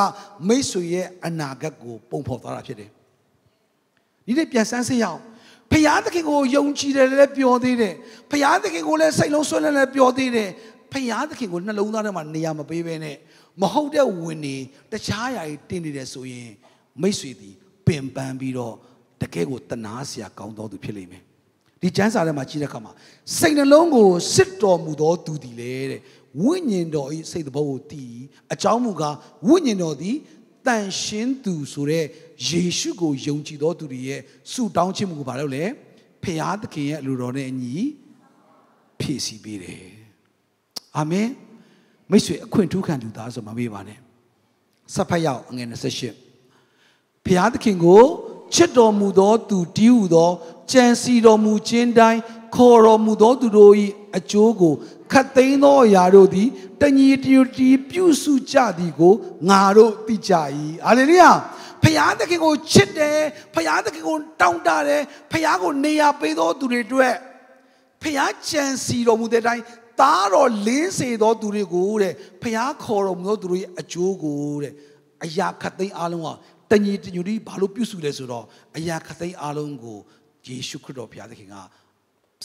မိတ်ဆွေရဲ့အနာဂတ်ကိုပုံဖော်သွားတာဖြစ်တယ်ဒီနေ့ပြန်ဆန်းစစ်ရအောင် ဖျားသခင်ကိုယုံကြည်တယ်လည်းပြောသေးတယ်ဖျားသခင်ကိုလည်းစိတ်လုံးဆွဲလန်းလည်းပြောသေးတယ်ဖျားသခင်ကိုနှလုံးသားထဲမှာနေရာမပေးဘဲနဲ့မဟုတ်တဲ့ဝင်နေတခြားຢာကြီးတင်းနေတယ်ဆိုရင်မိတ်ဆွေသည်ပင်ပန်းပြီးတော့တကယ်ကိုတနာစရာကောင်းတော်သူဖြစ်လိမ့်မယ်ဒီကျမ်းစာထဲမှာကြည့်တဲ့အခါမှာစိတ်နှလုံးကိုစစ်တော်မူသောသူသည်လေတဲ့ဝိညာဉ်တော်၏စိတ်တဘောကိုတည်အကြောင်းမူကားဝိညာဉ်တော်သည်တန်ရှင်းသူဆိုတဲ့ ယေရှုကိုယုံကြည်သောသူတွေရဲ့ဆုတောင်းခြင်းမူကိုဘာလို့လဲဖခင်သခင်ရဲ့အလိုတော်နဲ့အညီဖြည့်ဆည်းပေးတယ်အာမင်မိတ်ဆွေအခွင့်ထူးခံလူသားဆိုမမေ့ပါနဲ့ဆက်ဖတ်ရအောင်အငယ်28ဖခင်သခင်ကိုချစ်တော်မူသောသူတည်ဟူသောကြံစီတော်မူခြင်းတိုင်းခေါ်တော်မူသောသူတို့၏အကျိုးကိုခတ်သိမ်းသောအရာတို့သည်တညီတညူတီပြုစုကြသည်ကိုငါတို့သိကြ၏ဟာလေလုယာ ဖယားသခင်ကိုချစ်တယ်ဖယားသခင်ကိုတောင်းတတယ်ဖယားကိုနေရာပေးသောသူတွေအတွက်ဖယားကြံစီတော်မူတဲ့အတိုင်းသားတော်လင်းစေသောသူတွေကိုတဲ့ဖယားခေါ်တော်မူသောသူတို့ရဲ့အကျိုးကိုတဲ့အရာခတ်သိမ်းအားလုံးကတညီတညူတီဘာလို့ပြုစုလဲဆိုတော့အရာခတ်သိမ်းအားလုံးကိုယေရှုခရစ်တော်ဘုရားသခင်က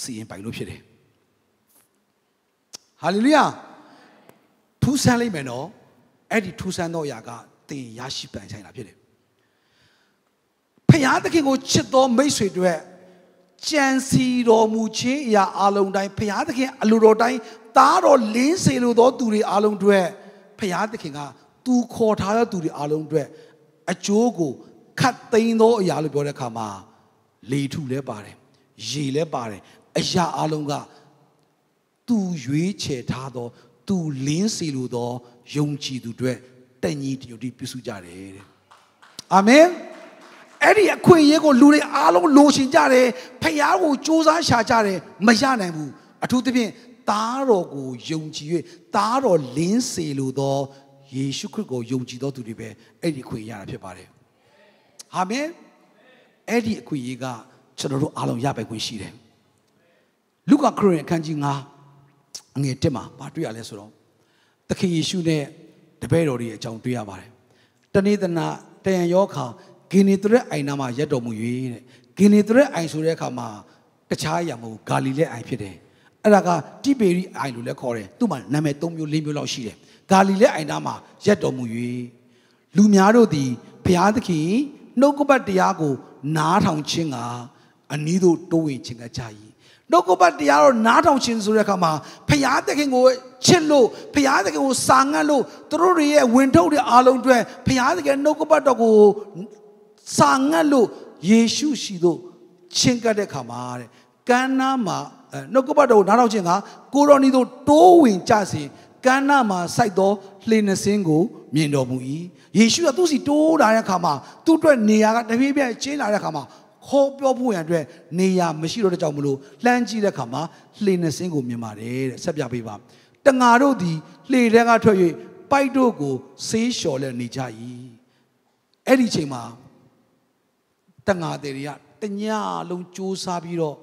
စီရင်ပိုင်လို့ဖြစ်တယ်ဟာလေလုယာထူးဆန်းလိမ့်မယ်နော်အဲ့ဒီထူးဆန်းသောအရာကသင်ရရှိပိုင်ဆိုင်တာဖြစ်တယ် ဖခင်သခင်ကိုချစ်သောမိတ်ဆွေတွေကြံစီတော်မူခြင်းအရာအလုံးတိုင်းဖခင်သခင်အလိုတော်တိုင်းသားတော်လင်းစေလိုသောသူတွေအလုံးတွေဖခင်သခင်ကသူခေါ်ထားတဲ့သူတွေအလုံးတွေအကျိုးကိုခတ်သိမ်းသောအရာလို့ပြောတဲ့အခါမှာလေထုလည်းပါတယ်ရေလည်းပါတယ်အရာအလုံးကသူရွေးချယ်ထားသောသူလင်းစီလိုသောယုံကြည်သူတွေတညီတညွတ်ပြုစုကြတယ်တဲ့အာမင် အဲ့ဒီအခွင့်အရေးကိုလူတွေအားလုံးလိုချင်ကြတယ်ဖခင်ကိုစူးစမ်းရှာကြတယ်မရနိုင်ဘူးအထူးသဖြင့်သားတော်ကိုယုံကြည်၍သားတော်လင်းစေလိုသောယေရှုခရစ်ကိုယုံကြည်သောသူတွေပဲအဲ့ဒီအခွင့်အရေးရတာဖြစ်ပါတယ်အာမင်အဲ့ဒီအခွင့်အရေးကကျွန်တော်တို့အားလုံးရပိုင်ခွင့်ရှိတယ်လူကခရစ်အခန်းကြီး9အငယ်တက်မှာဘာတွေ့ရလဲဆိုတော့သခင်ယေရှုနဲ့တပည့်တော်တွေအကြောင်းတွေ့ရပါတယ်တနေ့တနာတယံယောခါ ဂင်နေတရက်အိုင်နာမှာရက်တော်မူ၍တဲ့ဂင်နေတရက်အိုင်ဆိုတဲ့အခါမှာတခြားအရာမဟုတ်ဂါလိလဲအိုင်ဖြစ်တယ်အဲ့ဒါကတိပေရီအိုင်လို့လည်းခေါ်တယ်သူ့မှာနာမည်၃မျိုး၄မျိုးလောက်ရှိတယ်ဂါလိလဲအိုင်နာမှာရက်တော်မူ၍လူများတို့သည်ဘုရားသခင်နှုတ်ကပတ်တရားကို နားထောင်ခြင်းကအနည်းတို့တိုးဝင်ခြင်းကကြ၏နှုတ်ကပတ်တရားတော့နားထောင်ခြင်းဆိုတဲ့အခါမှာဖရာသခင်ကိုချစ်လို့ဖရာသခင်ကိုစာငတ်လို့သူတို့တွေရဲ့ဝင်ထုတ်တဲ့အားလုံးအတွက်ဖရာသခင်နှုတ်ကပတ်တော်ကို စာငတ်လို့ယေရှုရှိတို့ချင်းကပ်တဲ့ခါမှာတဲ့ကမ်းနားမှာနှုတ်ကပတ်တော်ကိုနားထောင်ခြင်းကကိုရောနီတို့တိုးဝင်ကြစဉ်ကမ်းနားမှာစိုက်သောလှေနှစင်းကိုမြင်တော်မူ၏ယေရှုကသူ့စီတိုးလာတဲ့အခါမှာသူ့အတွက်နေရာကတပြေးပြေးချင်းလာတဲ့အခါမှာခေါ်ပြောဖို့ရန်အတွက်နေရာမရှိတော့တဲ့ကြောင့်မလို့လှမ်းကြည့်တဲ့အခါမှာလှေနှစင်းကိုမြင်ပါတယ်တဲ့ဆက်ပြပေးပါတငါတို့သည်လှေထဲကထွက်၍ပိုက်တို့ကိုဆေးလျှော်လဲနေကြ၏အဲ့ဒီချိန်မှာ တငါတွေကတညလုံးစူးစားပြီးတော့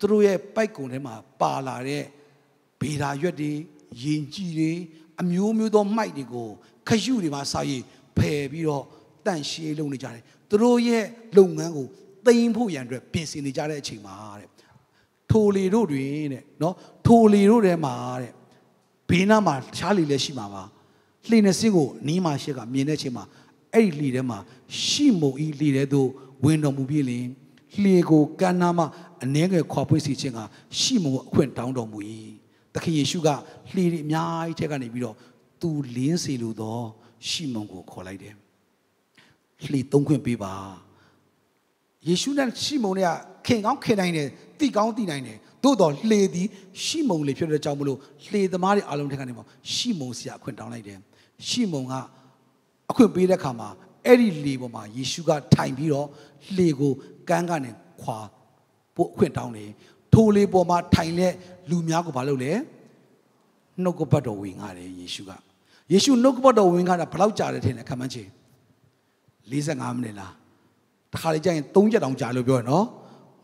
သူတို့ရဲ့ပိုက်ကုံထဲမှာပါလာတဲ့ဗေဒာရွက်တွေရင်ကြည်တွေအမျိုးမျိုးသောမိုက်တွေကိုခရုတွေမှာစာရေးဖယ်ပြီးတော့တန့်ရှင်းလုပ်နေကြတယ်သူတို့ရဲ့လုပ်ငန်းကိုသိမ်းဖို့ရန်အတွက်ပြင်ဆင်နေကြတဲ့အချိန်မှာတဲ့ထိုလေတို့တွင်တဲ့နော်ထိုလေတို့ထဲမှာတဲ့ဘေးနားမှာရှားလီလည်းရှိမှာပါလှေနဲ့စင်းကိုနီးမှာရှက်ကမြင်တဲ့အချိန်မှာအဲ့ဒီလှေထဲမှာရှိမုံဤလှေထဲသို့ ဝင်တော်မူပြီးလင်လှေကိုကမ်းနားမှာအနှဲငယ်ခွာပွေ့စီခြင်းကရှိမုံကိုအခွင့်တောင်းတော်မူ၏သခင်ယေရှုကလှေတွေအများကြီးထက်ကနေပြီးတော့သူလင်းစီလိုသောရှိမုံကိုခေါ်လိုက်တယ်လှေသုံးခွင့်ပေးပါယေရှုနဲ့ရှီမုန်တွေကခင်ကောင်းခင်နိုင်တယ်တိကောင်းတိနိုင်တယ်သို့တော်လှေသည်ရှီမုန်လေဖြစ်တဲ့ကြောင့်မလို့လှေသမားတွေအလုံးထက်ကနေမှာရှီမုန်ဆရာအခွင့်တောင်းလိုက်တယ်ရှီမုန်ကအခွင့်ပေးတဲ့ခါမှာ အဲ့ဒီလေပေါ်မှာယေရှုကထိုင်ပြီးတော့လှေကိုကမ်းကနေခွာပို့အခွင့်တောင်းတယ်ထိုလေပေါ်မှာထိုင်လက်လူများကိုဘာလုပ်လဲနှုတ်ကပတ်တော်ဝင်ငါတယ်ယေရှုကယေရှုနှုတ်ကပတ်တော်ဝင်ငါတာဘယ်လောက်ကြာတယ်ထင်လဲခမန်းချေ45မိနစ်လားတတစ်ခါလေကြာရင်၃ချက်တောင်ကြာလို့ပြောရနော်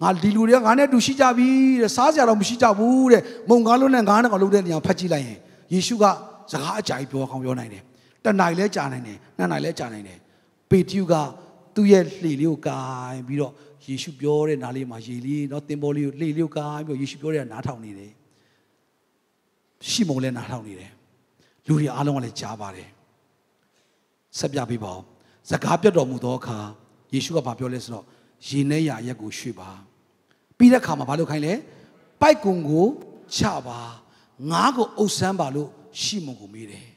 ငါဒီလူတွေကငါနဲ့တူရှိကြပြီတဲ့စားစရာတော့မရှိကြဘူးတဲ့မုံကားလုံးနဲ့ငါးနဲ့ကောင်လုပ်တဲ့နေရာဖတ်ကြည့်လိုက်ရင်ယေရှုကစကားအကြာကြီးပြောကောင်းပြောနိုင်တယ်တနိုင်လဲကြာနိုင်တယ်နှစ်နိုင်လဲကြာနိုင်တယ် ပေတရုကသူ့ရဲ့လှေလေးကိုကာပြီးတော့ယေရှုပြောတဲ့နားလေးမှာရေလေးเนาะတင်ပေါ်လေးကိုလှေလေးကိုကာပြီးတော့ယေရှုပြောတဲ့နားထောင်နေတယ်ရှီမုန်လည်းနားထောင်နေတယ်လူတွေအားလုံးကလည်းကြားပါတယ်ဆက်ပြပေးပါဦးစကားပြတ်တော်မူသောအခါယေရှုကဘာပြောလဲဆိုတော့ရေနဲ့ရာရက်ကိုရွှေ့ပါပြီးတဲ့အခါမှာဘာလုပ်ခိုင်းလဲပိုက်ကုံကိုချပါငါးကိုအုပ်ဆန်းပါလို့ရှီမုန်ကိုမေးတယ်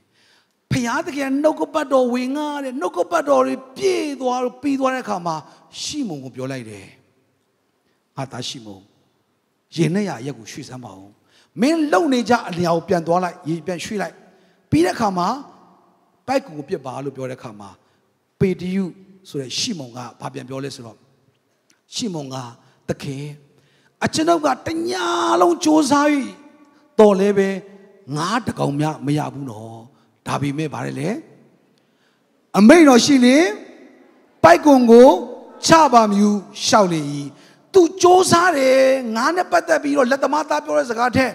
ဖျားတကယ်နှုတ်ကပတ်တော်ဝင်ငါတဲ့နှုတ်ကပတ်တော်တွေပြည့်သွားလို့ပြီးသွားတဲ့အခါမှာရှီမုန်ကိုပြောလိုက်တယ်ငါသားရှီမုန်ရေနဲ့ရာရက်ကိုရွှေ့စမ်းပါဦးမင်းလုံနေကြအလျာကိုပြန်သွားလိုက်ရေပြန်ရွှေ့လိုက်ပြီးတဲ့အခါမှာပိုက်ကူကိုပြစ်ပါလို့ပြောတဲ့အခါမှာပေတရုဆိုတဲ့ရှီမုန်ကဘာပြန်ပြောလဲဆိုတော့ရှီမုန်ကတခင်အကျွန်ုပ်ကတညာလုံးစ조사၍တော်လဲပဲငါးတကောင်များမရဘူးနော် ဒါပေမဲ့ဗါတယ်လေအမိတ်တော်ရှိလေပိုက်ကွန်ကိုချပါမြူရှောက်လေ၏သူစ조사တယ်ငါနဲ့ပတ်သက်ပြီးတော့လက်သမားသားပြောတဲ့စကားထက်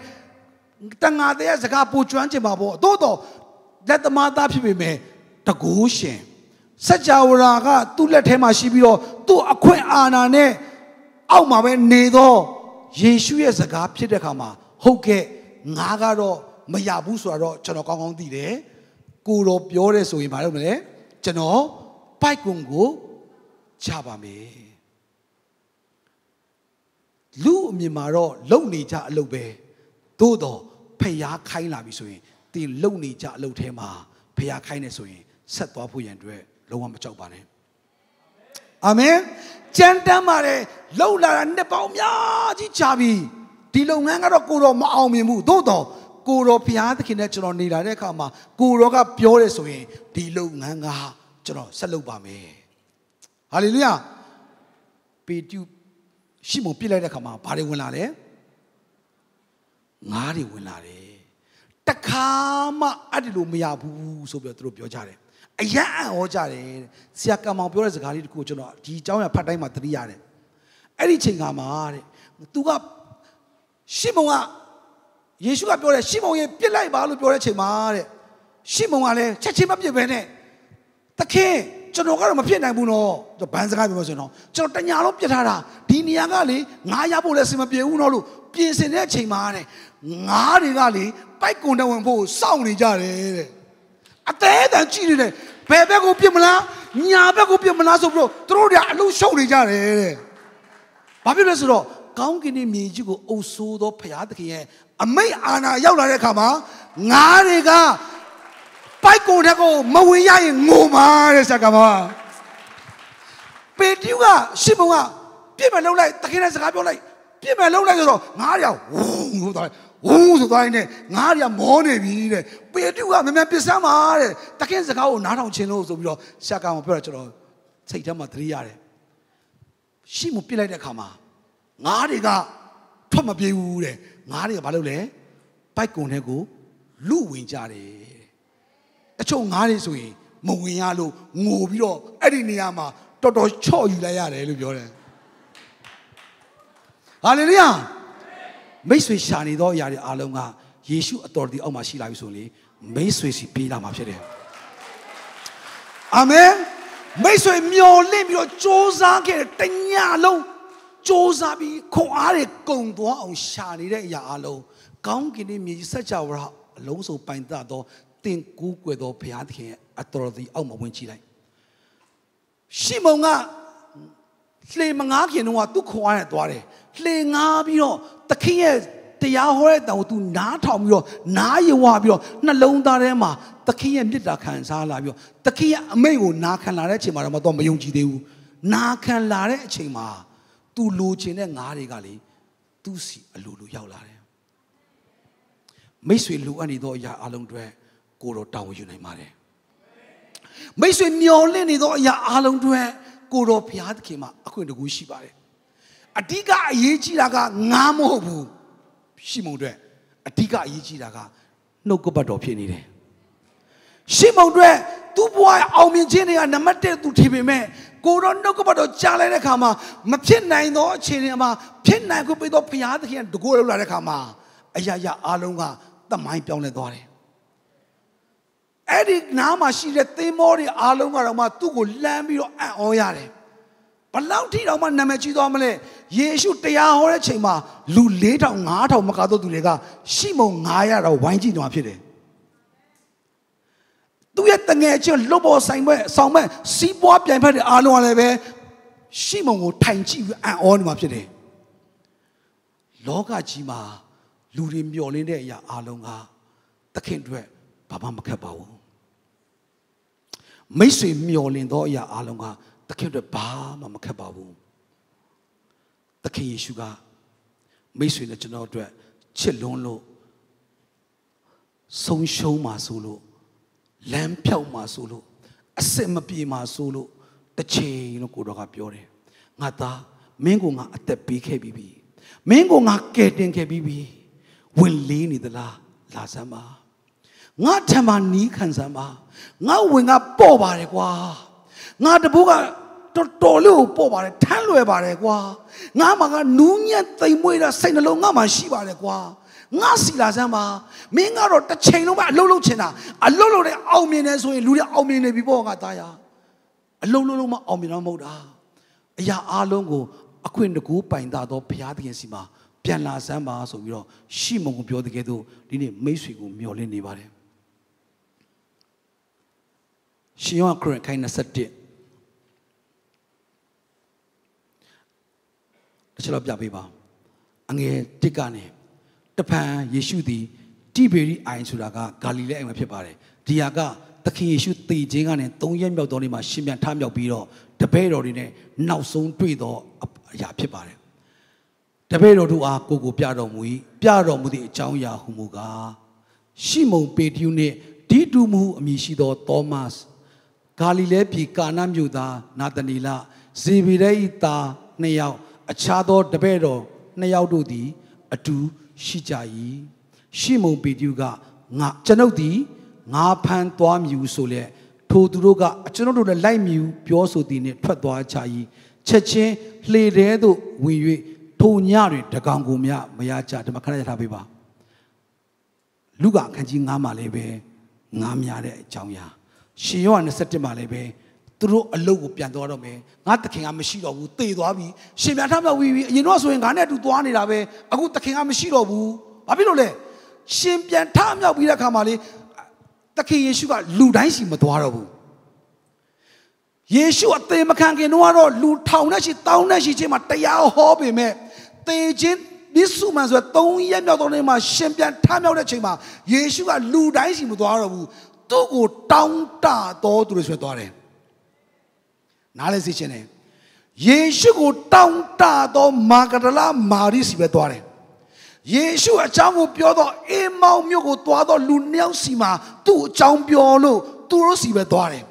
တန်ငါတဲ့စကားပိုကျွမ်းကျင်ပါပေါ့သို့တော့လက်သမားသားဖြစ်ပေမဲ့တကိုးရှင်စัจ java ရာကသူ့လက်ထဲမှာရှိပြီးတော့သူ့အခွင့်အာဏာနဲ့အောက်မှာပဲနေသောယေရှုရဲ့စကားဖြစ်တဲ့အခါမှာဟုတ်ကဲ့ငါကတော့မရဘူးဆိုတော့ကျွန်တော်ကောင်းကောင်းသိတယ် ကိုတော်ပြောတယ်ဆိုရင်ဘာလုပ်မလဲကျွန်တော်ပိုက်ကွန်ကိုချပါမယ်လူအမြင်မှာတော့လုံနေကြအလုပ်ပဲသို့တော့ဖျားခိုင်းလာပြီဆိုရင်တင်လုံနေကြအလုပ်ထဲမှာဖျားခိုင်းနေဆိုရင်ဆက်သွားဖို့ရန်အတွက်လုံးဝမကြောက်ပါနဲ့အာမင်ကြမ်းတမ်းပါတယ်လှုပ်လာတာနှစ်ပေါင်းများကြီးကြာပြီဒီလုပ်ငန်းကတော့ကိုတော်မအောင်မြင်ဘူးသို့တော့ ကိုတော်ဘုရားသခင်နဲ့ကျွန်တော်နေလာတဲ့အခါမှာကိုတော်ကပြောတယ်ဆိုရင်ဒီလုပ်ငန်းကကျွန်တော်ဆက်လုပ်ပါမယ်ဟာလေလုယာပေတုရှိမပြစ်လိုက်တဲ့အခါမှာဘာတွေဝင်လာလဲငါးတွေဝင်လာတယ်တခါမှအဲ့ဒီလိုမရဘူးဆိုပြီးတော့သူတို့ပြောကြတယ်အယံ့ဟောကြတယ်ဆရာကံမောင်ပြောတဲ့စကားလေးတခုကျွန်တော်ဒီအကြောင်းရဖတ်တိုင်းမှာသတိရတယ်အဲ့ဒီချိန်ခါမှာတဲ့သူကရှီမုန်က ယေရှုကပြောတယ်ရှီမုန်ရေပြစ်လိုက်ပါလို့ပြောတဲ့ချိန်မှာတဲ့ရှီမုန်ကလည်းချက်ချင်းမပြစ်ပဲနဲ့သခင်ကျွန်တော်ကတော့မဖြစ်နိုင်ဘူးနော်ဘန်းစကားပြောဆိုတော့ကျွန်တော်တညာလုံးပြစ်ထားတာဒီနေရာကလေငါးရဖို့လည်းအဆင်မပြေဘူးနော်လို့ပြင်ဆင်တဲ့အချိန်မှာတဲ့ငါးတွေကလေပိုက်ကွန်တဝင်ဖို့စောင့်နေကြတယ်တဲ့အသေးအတန်ကြည့်နေတယ်ဘယ်ဘက်ကိုပြစ်မလားညာဘက်ကိုပြစ်မလားဆိုပြီးတော့သူတို့တွေအလုံးရှုပ်နေကြတယ်တဲ့ဘာဖြစ်လဲဆိုတော့ကောင်းကင်ရဲ့မြေကြီးကိုအုပ်ဆိုးသောဖရာသခင်ရဲ့ အမိတ်အာဏာရောက်လာတဲ့အခါမှာငါးတွေကပိုက်ကုန်တဲ့ကိုမဝင်ရရင်ငိုမှာတဲ့ဆက်ကမပေတူကရှစ်ဘုံကပြစ်မဲ့လုံးလိုက်သခင်ရဲ့စကားပြောလိုက်ပြစ်မဲ့လုံးလိုက်ဆိုတော့ငါးတွေကဝုန်းဆိုသွားတယ်ဝုန်းဆိုသွားရင်ငါးတွေကမောနေပြီတဲ့ပေတူကမြန်မြန်ပစ်စမ်းပါတဲ့သခင်စကားကိုနားထောင်ခြင်းလို့ဆိုပြီးတော့ဆက်ကမပြောတော့ကျွန်တော်စိတ်ထဲမှာသတိရတယ်ရှိမှုပြစ်လိုက်တဲ့အခါမှာငါးတွေကထွက်မပြေးဘူးတဲ့ ငါးတွေကဘာလုပ်လဲပိုက်ကုံထဲကိုလူဝင်ကြတယ်တချို့ငါးတွေဆိုရင်မဝင်ရလို့ငိုပြီးတော့အဲ့ဒီနေရာမှာတော်တော်ချော့ယူလိုက်ရတယ်လို့ပြောတယ်ဟာလေလုယာမိတ်ဆွေရှာနေသောအရာတွေအားလုံးကယေရှုအတော်ဒီအောက်မှာရှိလာပြီဆိုရင်မိတ်ဆွေစီပြေးလာမှာဖြစ်တယ်အာမင်မိတ်ဆွေမျော်လင့်ပြီးတော့စ조사ခဲ့တဲ့တညလုံး စ조사ပြီးခွန်အားတွေကုန်သွားအောင်ရှာနေတဲ့အရာအလုံးကောင်းကင်နဲ့မြေကြီးဆက်ကြဝဠာအလုံးစုံပိုင်တတ်သောတင်ကူးကွယ်သောဘုရားသခင်ရဲ့အတော်ဒီအောက်မှာဝင်ကြည့်လိုက်ရှီမုန်ကလှေမငားခင်တော့သူ့ခွန်အားနဲ့သွားတယ်လှေငားပြီးတော့သခင်ရဲ့တရားဟောတဲ့တောင် तू နားထောင်ပြီးတော့နားယဝပြီးတော့နှလုံးသားထဲမှာသခင်ရဲ့မေတ္တာခံစားလာပြီးတော့သခင်ရဲ့အမိန့်ကိုနာခံလာတဲ့အချိန်မှာတော့မယုံကြည်သေးဘူးနာခံလာတဲ့အချိန်မှာ तू လိုချင်တဲ့ငါးတွေကလေသူ့စီအလိုလိုရောက်လာတယ်မိတ်ဆွေလိုအပ်နေသောအရာအလုံးတွေကိုတော့တောင်းယူနိုင်ပါတယ်မိတ်ဆွေမျောလင့်နေသောအရာအလုံးတွေကိုတော့ဘုရားသခင်မှာအခွင့်တကူရှိပါတယ်အဓိကအရေးကြီးတာကငါမဟုတ်ဘူးရှိမုံအတွက်အဓိကအရေးကြီးတာကနှုတ်ကပတ်တော်ဖြစ်နေတယ်ရှိမုံအတွက်သူ့ဘဝအောင်မြင်ခြင်းတွေကနံပါတ်1သူထင်ပေမဲ့ ကိုတော့နှုတ်ကပတ်တော်ကြားလိုက်တဲ့အခါမှာမဖြစ်နိုင်သောအခြေအနေမှာဖြစ်နိုင်ခွင့်ပေးသောဘုရားသခင်တကိုးလောက်လာတဲ့အခါမှာအရာရာအလုံးကတမိုင်းပြောင်းလဲသွားတယ်အဲ့ဒီနားမှာရှိတဲ့သင်းမောတွေအားလုံးကတော့မှသူ့ကိုလှမ်းပြီးတော့အံ့ဩရတယ်ဘလောက်ထိတောင်မှနာမည်ကြီးသွားမလဲယေရှုတရားဟောတဲ့ချိန်မှာလူ4000 5000မကတော့သူတွေကရှိမုံ900တော့ဝိုင်းကြည့်သွားဖြစ်တယ် သူရဲ့တငယ်ချင်းလွတ်ပေါ်ဆိုင်ဘက်ဆောင်ဘက်စီးပွားပြိုင်ဖက်တဲ့အားလုံးကလည်းပဲရှိမုံကိုထိုင်ကြည့်ပြီးအံ့ဩနေမှာဖြစ်တယ်လောကကြီးမှာလူတွေမျောလင်းတဲ့အရာအားလုံးကသခင်အတွက်ဘာမှမခက်ပါဘူးမိတ်ဆွေမျောလင်းသောအရာအားလုံးကသခင်အတွက်ဘာမှမခက်ပါဘူးသခင်ယေရှုကမိတ်ဆွေနဲ့ကျွန်တော်အတွက်ချစ်လွန်းလို့ဆုံးရှုံးမှာဆိုလို့ လမ်းဖြောက်မှာဆိုလို့အစစ်မပြေမှာဆိုလို့တစ်ချိန်လို့ကိုတော်ကပြောတယ်ငါသားမင်းကငါအသက်ပေးခဲ့ပြီးပြီမင်းကငါကယ်တင်ခဲ့ပြီးပြီဝင်လေးနေသလားလာစမ်းပါငါထံမှာနီးခံစမ်းပါငါဝင်ကပေါ့ပါတယ်ကွာငါတဘိုးကတော်တော်လေးကိုပေါ့ပါတယ်ထမ်းလွယ်ပါတယ်ကွာငါမှကနူးညံ့သိမ်မွေးတာစိတ်နှလုံးငါမှရှိပါတယ်ကွာ ငါစီလာစမ်းပါမင်းကတော့တစ်ချိန်လုံးပဲအလုံးလုံးချင်တာအလုံးလုံးနဲ့အောင်မြင်နေဆိုရင်လူတွေအောင်မြင်နေပြီပေါ့ငါသားရအလုံးလုံးလုံးမအောင်မြင်တော့မဟုတ်တာအရာအလုံးကိုအခွင့်တကူပိုင်တာတော့ဘုရားသခင်စီမှာပြန်လာစမ်းပါဆိုပြီးတော့ရှီမုန်ကိုပြောတဲ့ကဲ့သို့ဒီနေ့မိတ်ဆွေကိုမျှော်လင့်နေပါတယ်ရှင်ယောခရစ်ခိုင်21တစ်ချက်တော့ပြပေးပါအငယ်တစ်ကနေ တဖန်ယေရှုသည်တိဘေရိအိုင်ဆိုတာကဂါလိလဲအိမ်မှာဖြစ်ပါတယ်ဒီဟာကသခင်ယေရှုတည်ခြင်းကနေ၃ရက်မြောက်သောနေ့မှာရှင်ပြန်ထမြောက်ပြီးတော့တပည့်တော်တွေနဲ့နောက်ဆုံးတွေ့သောအရာဖြစ်ပါတယ်တပည့်တော်တို့အားကိုကိုပြတော်မူ၏ပြတော်မူသည့်အကြောင်းအရာဟုမူကားရှီမုန်ပေတရုနှင့်ဒီတူမူအမည်ရှိသောသောမတ်ဂါလိလဲပြည်ကာနမြို့သားနာသနီလဇေဗေဒဲ၏သားနှစ်ယောက်အခြားသောတပည့်တော်နှစ်ယောက်တို့သည်အတူ ရှိကြ၏ရှီမုန်ပေတရုကငါကျွန်ုပ်သည်ငါဖန်သွားမည်ဆိုလေထိုသူတို့ကကျွန်ုပ်တို့လည်းလိုက်မည်ပြောဆိုသည်နှင့်ထွက်သွားကြ၏ချက်ချင်းလှေထဲသို့ဝင်၍ထိုညတွင်တကောင်ကိုမြမရကြဒီမှာခဏရထားပေးပါလူကအခန်းကြီး9မှာလည်းပဲငားများတဲ့အကြောင်းအရာရှင်ယောဟန်27မှာလည်းပဲ သူတို့အလုတ်ကိုပြန်သွားတော့မယ်ငါတခင်ကမရှိတော့ဘူးတေသွားပြီရှင်ပြန်ထမြောက်ပြီးပြီအရင်တော့ဆိုရင်ငါနဲ့အတူသွားနေတာပဲအခုတခင်ကမရှိတော့ဘူးဘာဖြစ်လို့လဲရှင်ပြန်ထမြောက်ပြီးတဲ့အခါမှာလေတခင်ယေရှုကလူတိုင်းစီမသွားတော့ဘူးယေရှုအသေးမခံခင်တော့လူထောင်နဲ့ရှိတောင်းနဲ့ရှိချင်းမှာတရားဟောပေမဲ့သေခြင်းဒီစုမှန်ဆိုတော့၃ရက်မြောက်တော့နေမှာရှင်ပြန်ထမြောက်တဲ့ချိန်မှာယေရှုကလူတိုင်းစီမသွားတော့ဘူးသူ့ကိုတောင်းတတော်သူတွေဆွဲသွားတယ် နားလဲသိချင်းတယ်ယေရှုကိုတောင်းတတော်မာဂဒလမာရိစီပဲသွားတယ်ယေရှုအကြောင်းကိုပြောတော့အေမောင်မြို့ကိုသွားတော့လူနှစ်ယောက်စီမှာသူ့အကြောင်းပြောလို့သူတို့စီပဲသွားတယ်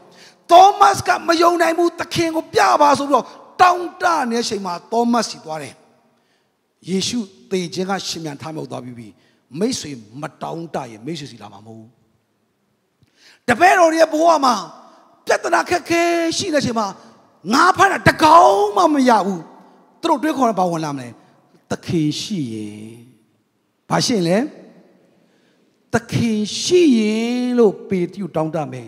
သောမတ်ကမယုံနိုင်ဘူးသခင်ကိုပြပါဆိုပြီးတော့တောင်းတနေတဲ့ချိန်မှာသောမတ်စီသွားတယ်ယေရှုသေခြင်းကရှင်မြန်ထားမြောက်သွားပြီမိတ်ဆွေမတောင်းတရင်မိတ်ဆွေစီလာမှာမဟုတ်ဘူးတပည့်တော်ရဲ့ဘဝမှာပြဿနာခက်ခဲရှိတဲ့ချိန်မှာ ငါဖတ်တာတကောင်မှမရဘူးသူတို့တွေးခေါ်တာဘာဝင်လာမလဲသခင်ရှိရင်ဘာရှိရင်လဲသခင်ရှိရင်လို့ပေတျုတောင်းတမယ်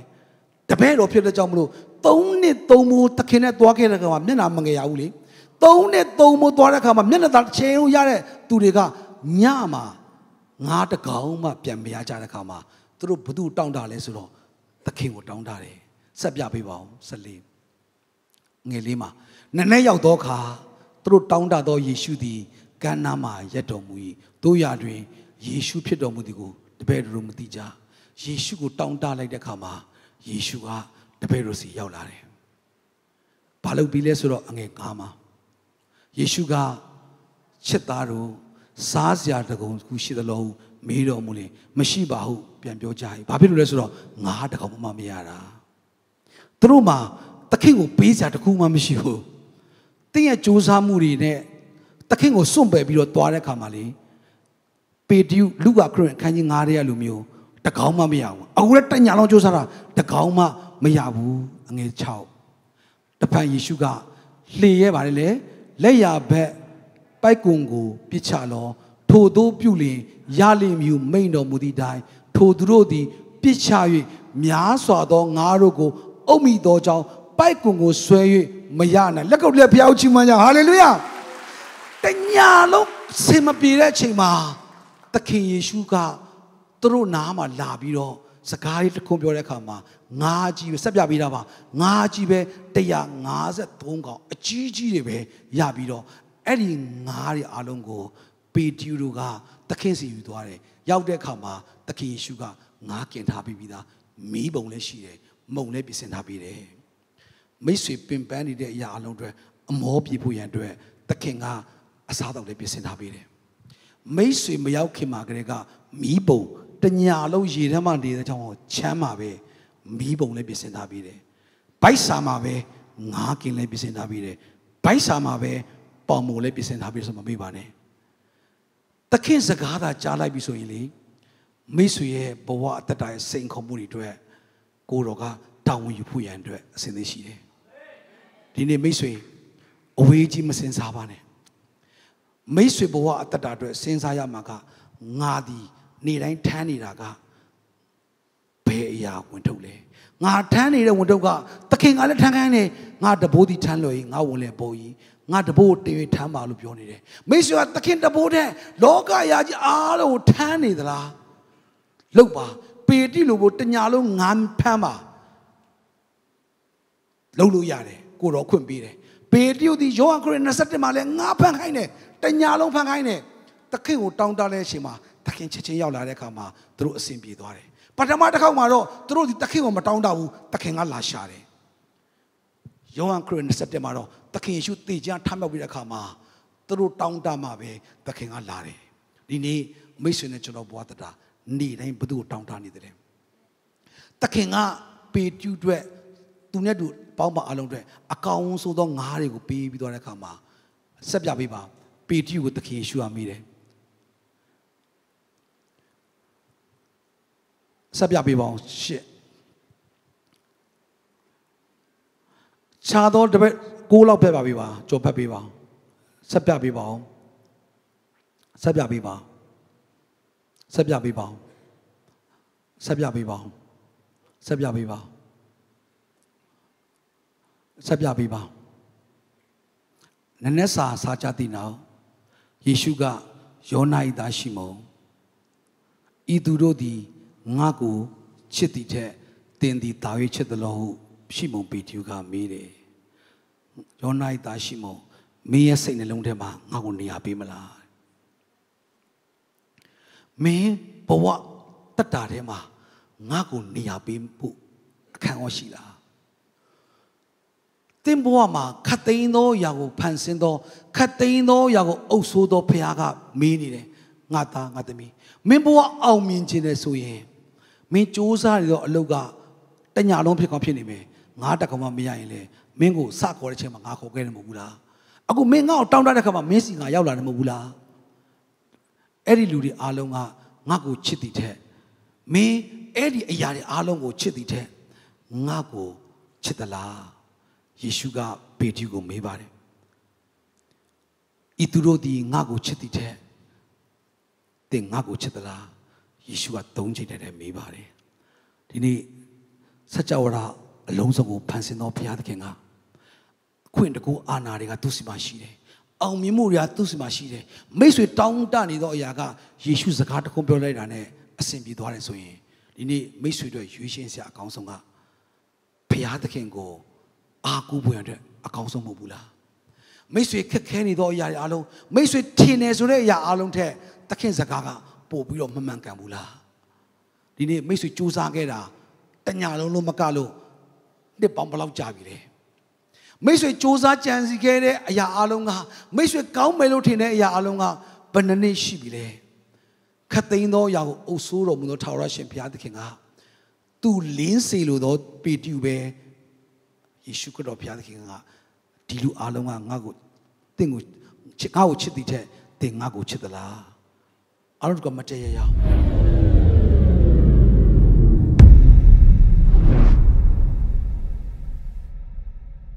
တပည့်တော်ဖြစ်တဲ့ကြောင့်မလို့သုံးနှစ်သုံးမိုးသခင်နဲ့သွားခဲ့တဲ့ကောင်ကမျက်နှာမငယ်ရဘူးလေသုံးနှစ်သုံးမိုးသွားတဲ့ခါမှာမျက်နှာသာချင်းလို့ရတဲ့သူတွေကညမှာငါတကောင်မှပြန်မရကြတဲ့ခါမှာသူတို့ဘု து တောင်းတလဲဆိုတော့သခင်ကိုတောင်းတတယ်ဆက်ပြပေးပါဦးဆက်လေး ငယ်လေးမှာနည်းနည်းရောက်သောအခါသူတို့တောင်းတသောယေရှုသည်ကမ်းနားမှာရက်တော်မူ၏တို့ရတွင်ယေရှုဖြစ်တော်မူသည်ကိုတပည့်တို့မသိကြယေရှုကိုတောင်းတလိုက်တဲ့အခါမှာယေရှုကတပည့်တို့စီရောက်လာတယ်ဘာလုပ်ပြီးလဲဆိုတော့အငယ်ကားမှာယေရှုကချစ်သားတို့စားစရာတကုံခုရှိသလုံးမေးတော်မူလေမရှိပါဟုပြန်ပြောကြ၏ဘာဖြစ်လို့လဲဆိုတော့ငါတကောင်မှမရတာသူတို့မှာ သခင်ကိုပေးစရာတခုမှမရှိဘူးတင်းရဲ့စူးစမ်းမှုတွေနဲ့သခင်ကိုစွန့်ပယ်ပြီးတော့သွားတဲ့ခါမှာလေပေတျုလူကခရစ်အခန်းကြီး9ရဲ့လူမျိုးတကောင်မှမရဘူးအခုလည်းတညာလုံးစူးစမ်းတာတကောင်မှမရဘူးအငယ်6တဖန်ယေရှုကလှေရဲပါတယ်လေလက်ရဘက်ပိုက်ကွန်ကိုပြစ်ချလောထိုသို့ပြုလျင်ရလိမ့်မည်မိန်တော်မူသည့်တိုင်ထိုသူတို့သည်ပြစ်ချ၍များစွာသောငါတို့ကိုအုပ်မိသောကြောင့် ပိုက်ကွန်ကိုဆွဲ၍မရနိုင်လက်ကုပ်လက်ဖျောက်ချီးမွမ်းကြဟာလေလုယာတညာလုံးစင်မပြေတဲ့အချိန်မှာသခင်ယေရှုကသူတို့နားမှာလာပြီးတော့စကားလေးတစ်ခုပြောတဲ့အခါမှာငါးကြီးပဲဆက်ပြပေးတာပါငါးကြီးပဲ153កောင်အကြီးကြီးတွေပဲရပြီးတော့အဲ့ဒီငါးတွေအားလုံးကိုပေတျူတို့ကသခင်စီယူသွားတယ်ရောက်တဲ့အခါမှာသခင်ယေရှုကငါးကင်ထားပြီးပြီးသားမီးပုံလည်းရှိတယ်မုံလည်းပြင်ဆင်ထားပြီးတယ် မိတ်ဆွေပင်ပန်းနေတဲ့အရာအလုံးတွေအမောပြေဖို့ရန်အတွက်သခင်ကအစားတောက်လည်းပြင်ဆင်ထားပြီးတယ်မိတ်ဆွေမရောက်ခင်မှာကလေးကမီးပုံတညာလုံးရေထဲမှာနေတဲ့ကြောင့်ချမ်းမှာပဲမီးပုံလည်းပြင်ဆင်ထားပြီးတယ်ဘိုက်စာမှာပဲငါးကင်လည်းပြင်ဆင်ထားပြီးတယ်ဘိုက်စာမှာပဲပေါင်မုံလည်းပြင်ဆင်ထားပြီးဆိုမမေ့ပါနဲ့သခင်စကားသာကြားလိုက်ပြီဆိုရင်လေမိတ်ဆွေရဲ့ဘဝအတ္တရဲ့စိန်ခေါ်မှုတွေအတွက်ကိုတော်ကတောင်းဝန်ယူဖို့ရန်အတွက်အစဉ်သင့်ရှိတယ် ဒီနေ့မိတ်ဆွေအဝေးကြီးမစင်စားပါနဲ့မိတ်ဆွေဘဝအတ္တအတွက်စဉ်းစားရမှာကငါသည်နေတိုင်းထမ်းနေတာကဘယ်အရာဝင်ထုတ်လဲငါထမ်းနေတဲ့ဝင်ထုတ်ကသခင်ကလည်းထမ်းခိုင်းနေငါတဘိုးဒီထမ်းလို့ငါဝင်လေပေါ်ကြီးငါတဘိုးတင်ရထမ်းပါလို့ပြောနေတယ်မိတ်ဆွေကသခင်တဘိုးတဲ့လောကရာကြီးအားလုံးထမ်းနေသလားလုတ်ပါပေတိလိုဘို့တညာလုံးငါဖမ်းပါလုံလို့ရတယ် ကိုတော့ခွင့်ပေးတယ်ပေတိယဒီယောဟန်ခရစ်27မှာလဲငါဖမ်းခိုင်းတယ်တညာလုံးဖမ်းခိုင်းတယ်သခင်ကိုတောင်းတတဲ့အချိန်မှာသခင်ချက်ချင်းရောက်လာတဲ့အခါမှာသူတို့အဆင်ပြေသွားတယ်ပထမတစ်ခေါက်မှာတော့သူတို့ဒီသခင်ကိုမတောင်းတဘူးသခင်ကလာရှာတယ်ယောဟန်ခရစ်27မှာတော့သခင်ယေရှုတည်ကြထမြောက်ပြီးတဲ့အခါမှာသူတို့တောင်းတမှပဲသခင်ကလာတယ်ဒီနေ့မိတ်ဆွေနဲ့ကျွန်တော်ဘဝတတာနေ့တိုင်းဘု து ကိုတောင်းတနေတယ်သခင်ကပေကျူးအတွက်သူနဲ့တူ ပေါင်းပါအလုံးအတွက်အကောင်ဆိုသောငါးတွေကိုပေးပြီးသွားတဲ့အခါမှာဆက်ပြပေးပါပေတျုကိုသခင်ယေရှုကမိတယ်ဆက်ပြပေးပါအောင်ရှစ်ခြားသောတပည့်ကိုးလောက်ဖက်ပါပေးပါကြော်ဖက်ပေးပါဆက်ပြပေးပါအောင်ဆက်ပြပေးပါဆက်ပြပေးပါဆက်ပြပေးပါဆက်ပြပေးပါ ဆက်ပြပေးပါနည်းနည်းစာစာချတိနောက်ယေရှုကယောနာ၏သားရှိမုန်ဤသူတို့သည်ငါ့ကိုချစ်သည်ထက်တင်သည်တာ၍ချစ်သလိုဟုရှိမုန်ပေတျုကမေးတယ်ယောနာ၏သားရှိမုန်မင်းရဲ့စိတ်နှလုံးထဲမှာငါ့ကိုနေရာပေးမလားမင်းဘဝတတ္တာထဲမှာငါ့ကိုနေရာပေးဖို့အခန့်အောရှိလား တင်းဘဝမှာခတ်သိမ်းသောຢာကိုဖန်ဆင်းသောခတ်သိမ်းသောຢာကိုအုပ်ဆိုးသောဖခင်ကမေးနေတယ်ငါသားငါသမီးမင်းဘဝအောင်မြင်ခြင်းနဲ့ဆိုရင်မင်းစူးစမ်းရတော့အလုပ်ကတညာလုံးဖြစ်ကောင်းဖြစ်နေမယ်ငါတကောင်မှမရရင်လေမင်းကိုစခေါ်တဲ့ချိန်မှာငါခေါ်ခဲ့တယ်မဟုတ်ဘူးလားအခုမင်းငါ့ကိုတောင်းတတဲ့ခါမှာမင်းစီငါရောက်လာတယ်မဟုတ်ဘူးလားအဲ့ဒီလူတွေအားလုံးကငါ့ကိုချစ်သည်တဲ့မင်းအဲ့ဒီအရာတွေအားလုံးကိုချစ်သည်တဲ့ငါ့ကိုချစ်သလား ယေရှုကပေတျုကိုမေးပါတယ်ဤသူတို့သည်ငါ့ကိုချစ်သည်တဲ့သင်ငါ့ကိုချစ်သလားယေရှုကသုံးချိန်တည်းတည်းမေးပါတယ်ဒီနေ့စัจ java ရအလုံးစုံကိုဖန်ဆင်းသောဘုရားသခင်ကအခွင့်တကူအာဏာတွေကသူ့စီမှာရှိတယ်အောင်မြင်မှုတွေကသူ့စီမှာရှိတယ်မိတ်ဆွေတောင်းတနေသောအရာကယေရှုစကားတခုပြောလိုက်တာနဲ့အဆင်ပြေသွားတယ်ဆိုရင်ဒီနေ့မိတ်ဆွေတို့ရွေးရှင်းစရာအကောင်းဆုံးကဘုရားသခင်ကို အားကိုးဖို့ရတဲ့အကောင်းဆုံးမဟုတ်ဘူးလားမိတ်ဆွေခက်ခဲနေသောအရာတွေအားလုံးမိတ်ဆွေထင်နေဆိုတဲ့အရာအားလုံးထက်သခင်စကားကပို့ပြီးတော့မမှန်ကန်ဘူးလားဒီနေ့မိတ်ဆွေစူးစမ်းခဲ့တာတညာလုံးလုံးမကလို့နှစ်ပေါင်းဘယ်လောက်ကြာပြီလဲမိတ်ဆွေစူးစမ်းကြံစီခဲ့တဲ့အရာအလုံးကမိတ်ဆွေကောင်းမယ်လို့ထင်တဲ့အရာအလုံးကဘယ်နှစ်နှစ်ရှိပြီလဲခတ်သိမ်းသောအရာကိုအုပ်ဆိုးတော်မူသောထာဝရရှင်ဘုရားသခင်ကသူလင်းစေလိုသောပေတျူပဲ ယေရှုခရစ်တော်ဘုရားသခင်ကဒီလူအလုံးကငါ့ကိုတင့်ကိုငါ့ကိုချစ်သည်တဲ့တင်ငါ့ကိုချစ်သလားအားလုံးကမတည့်ရရအောင်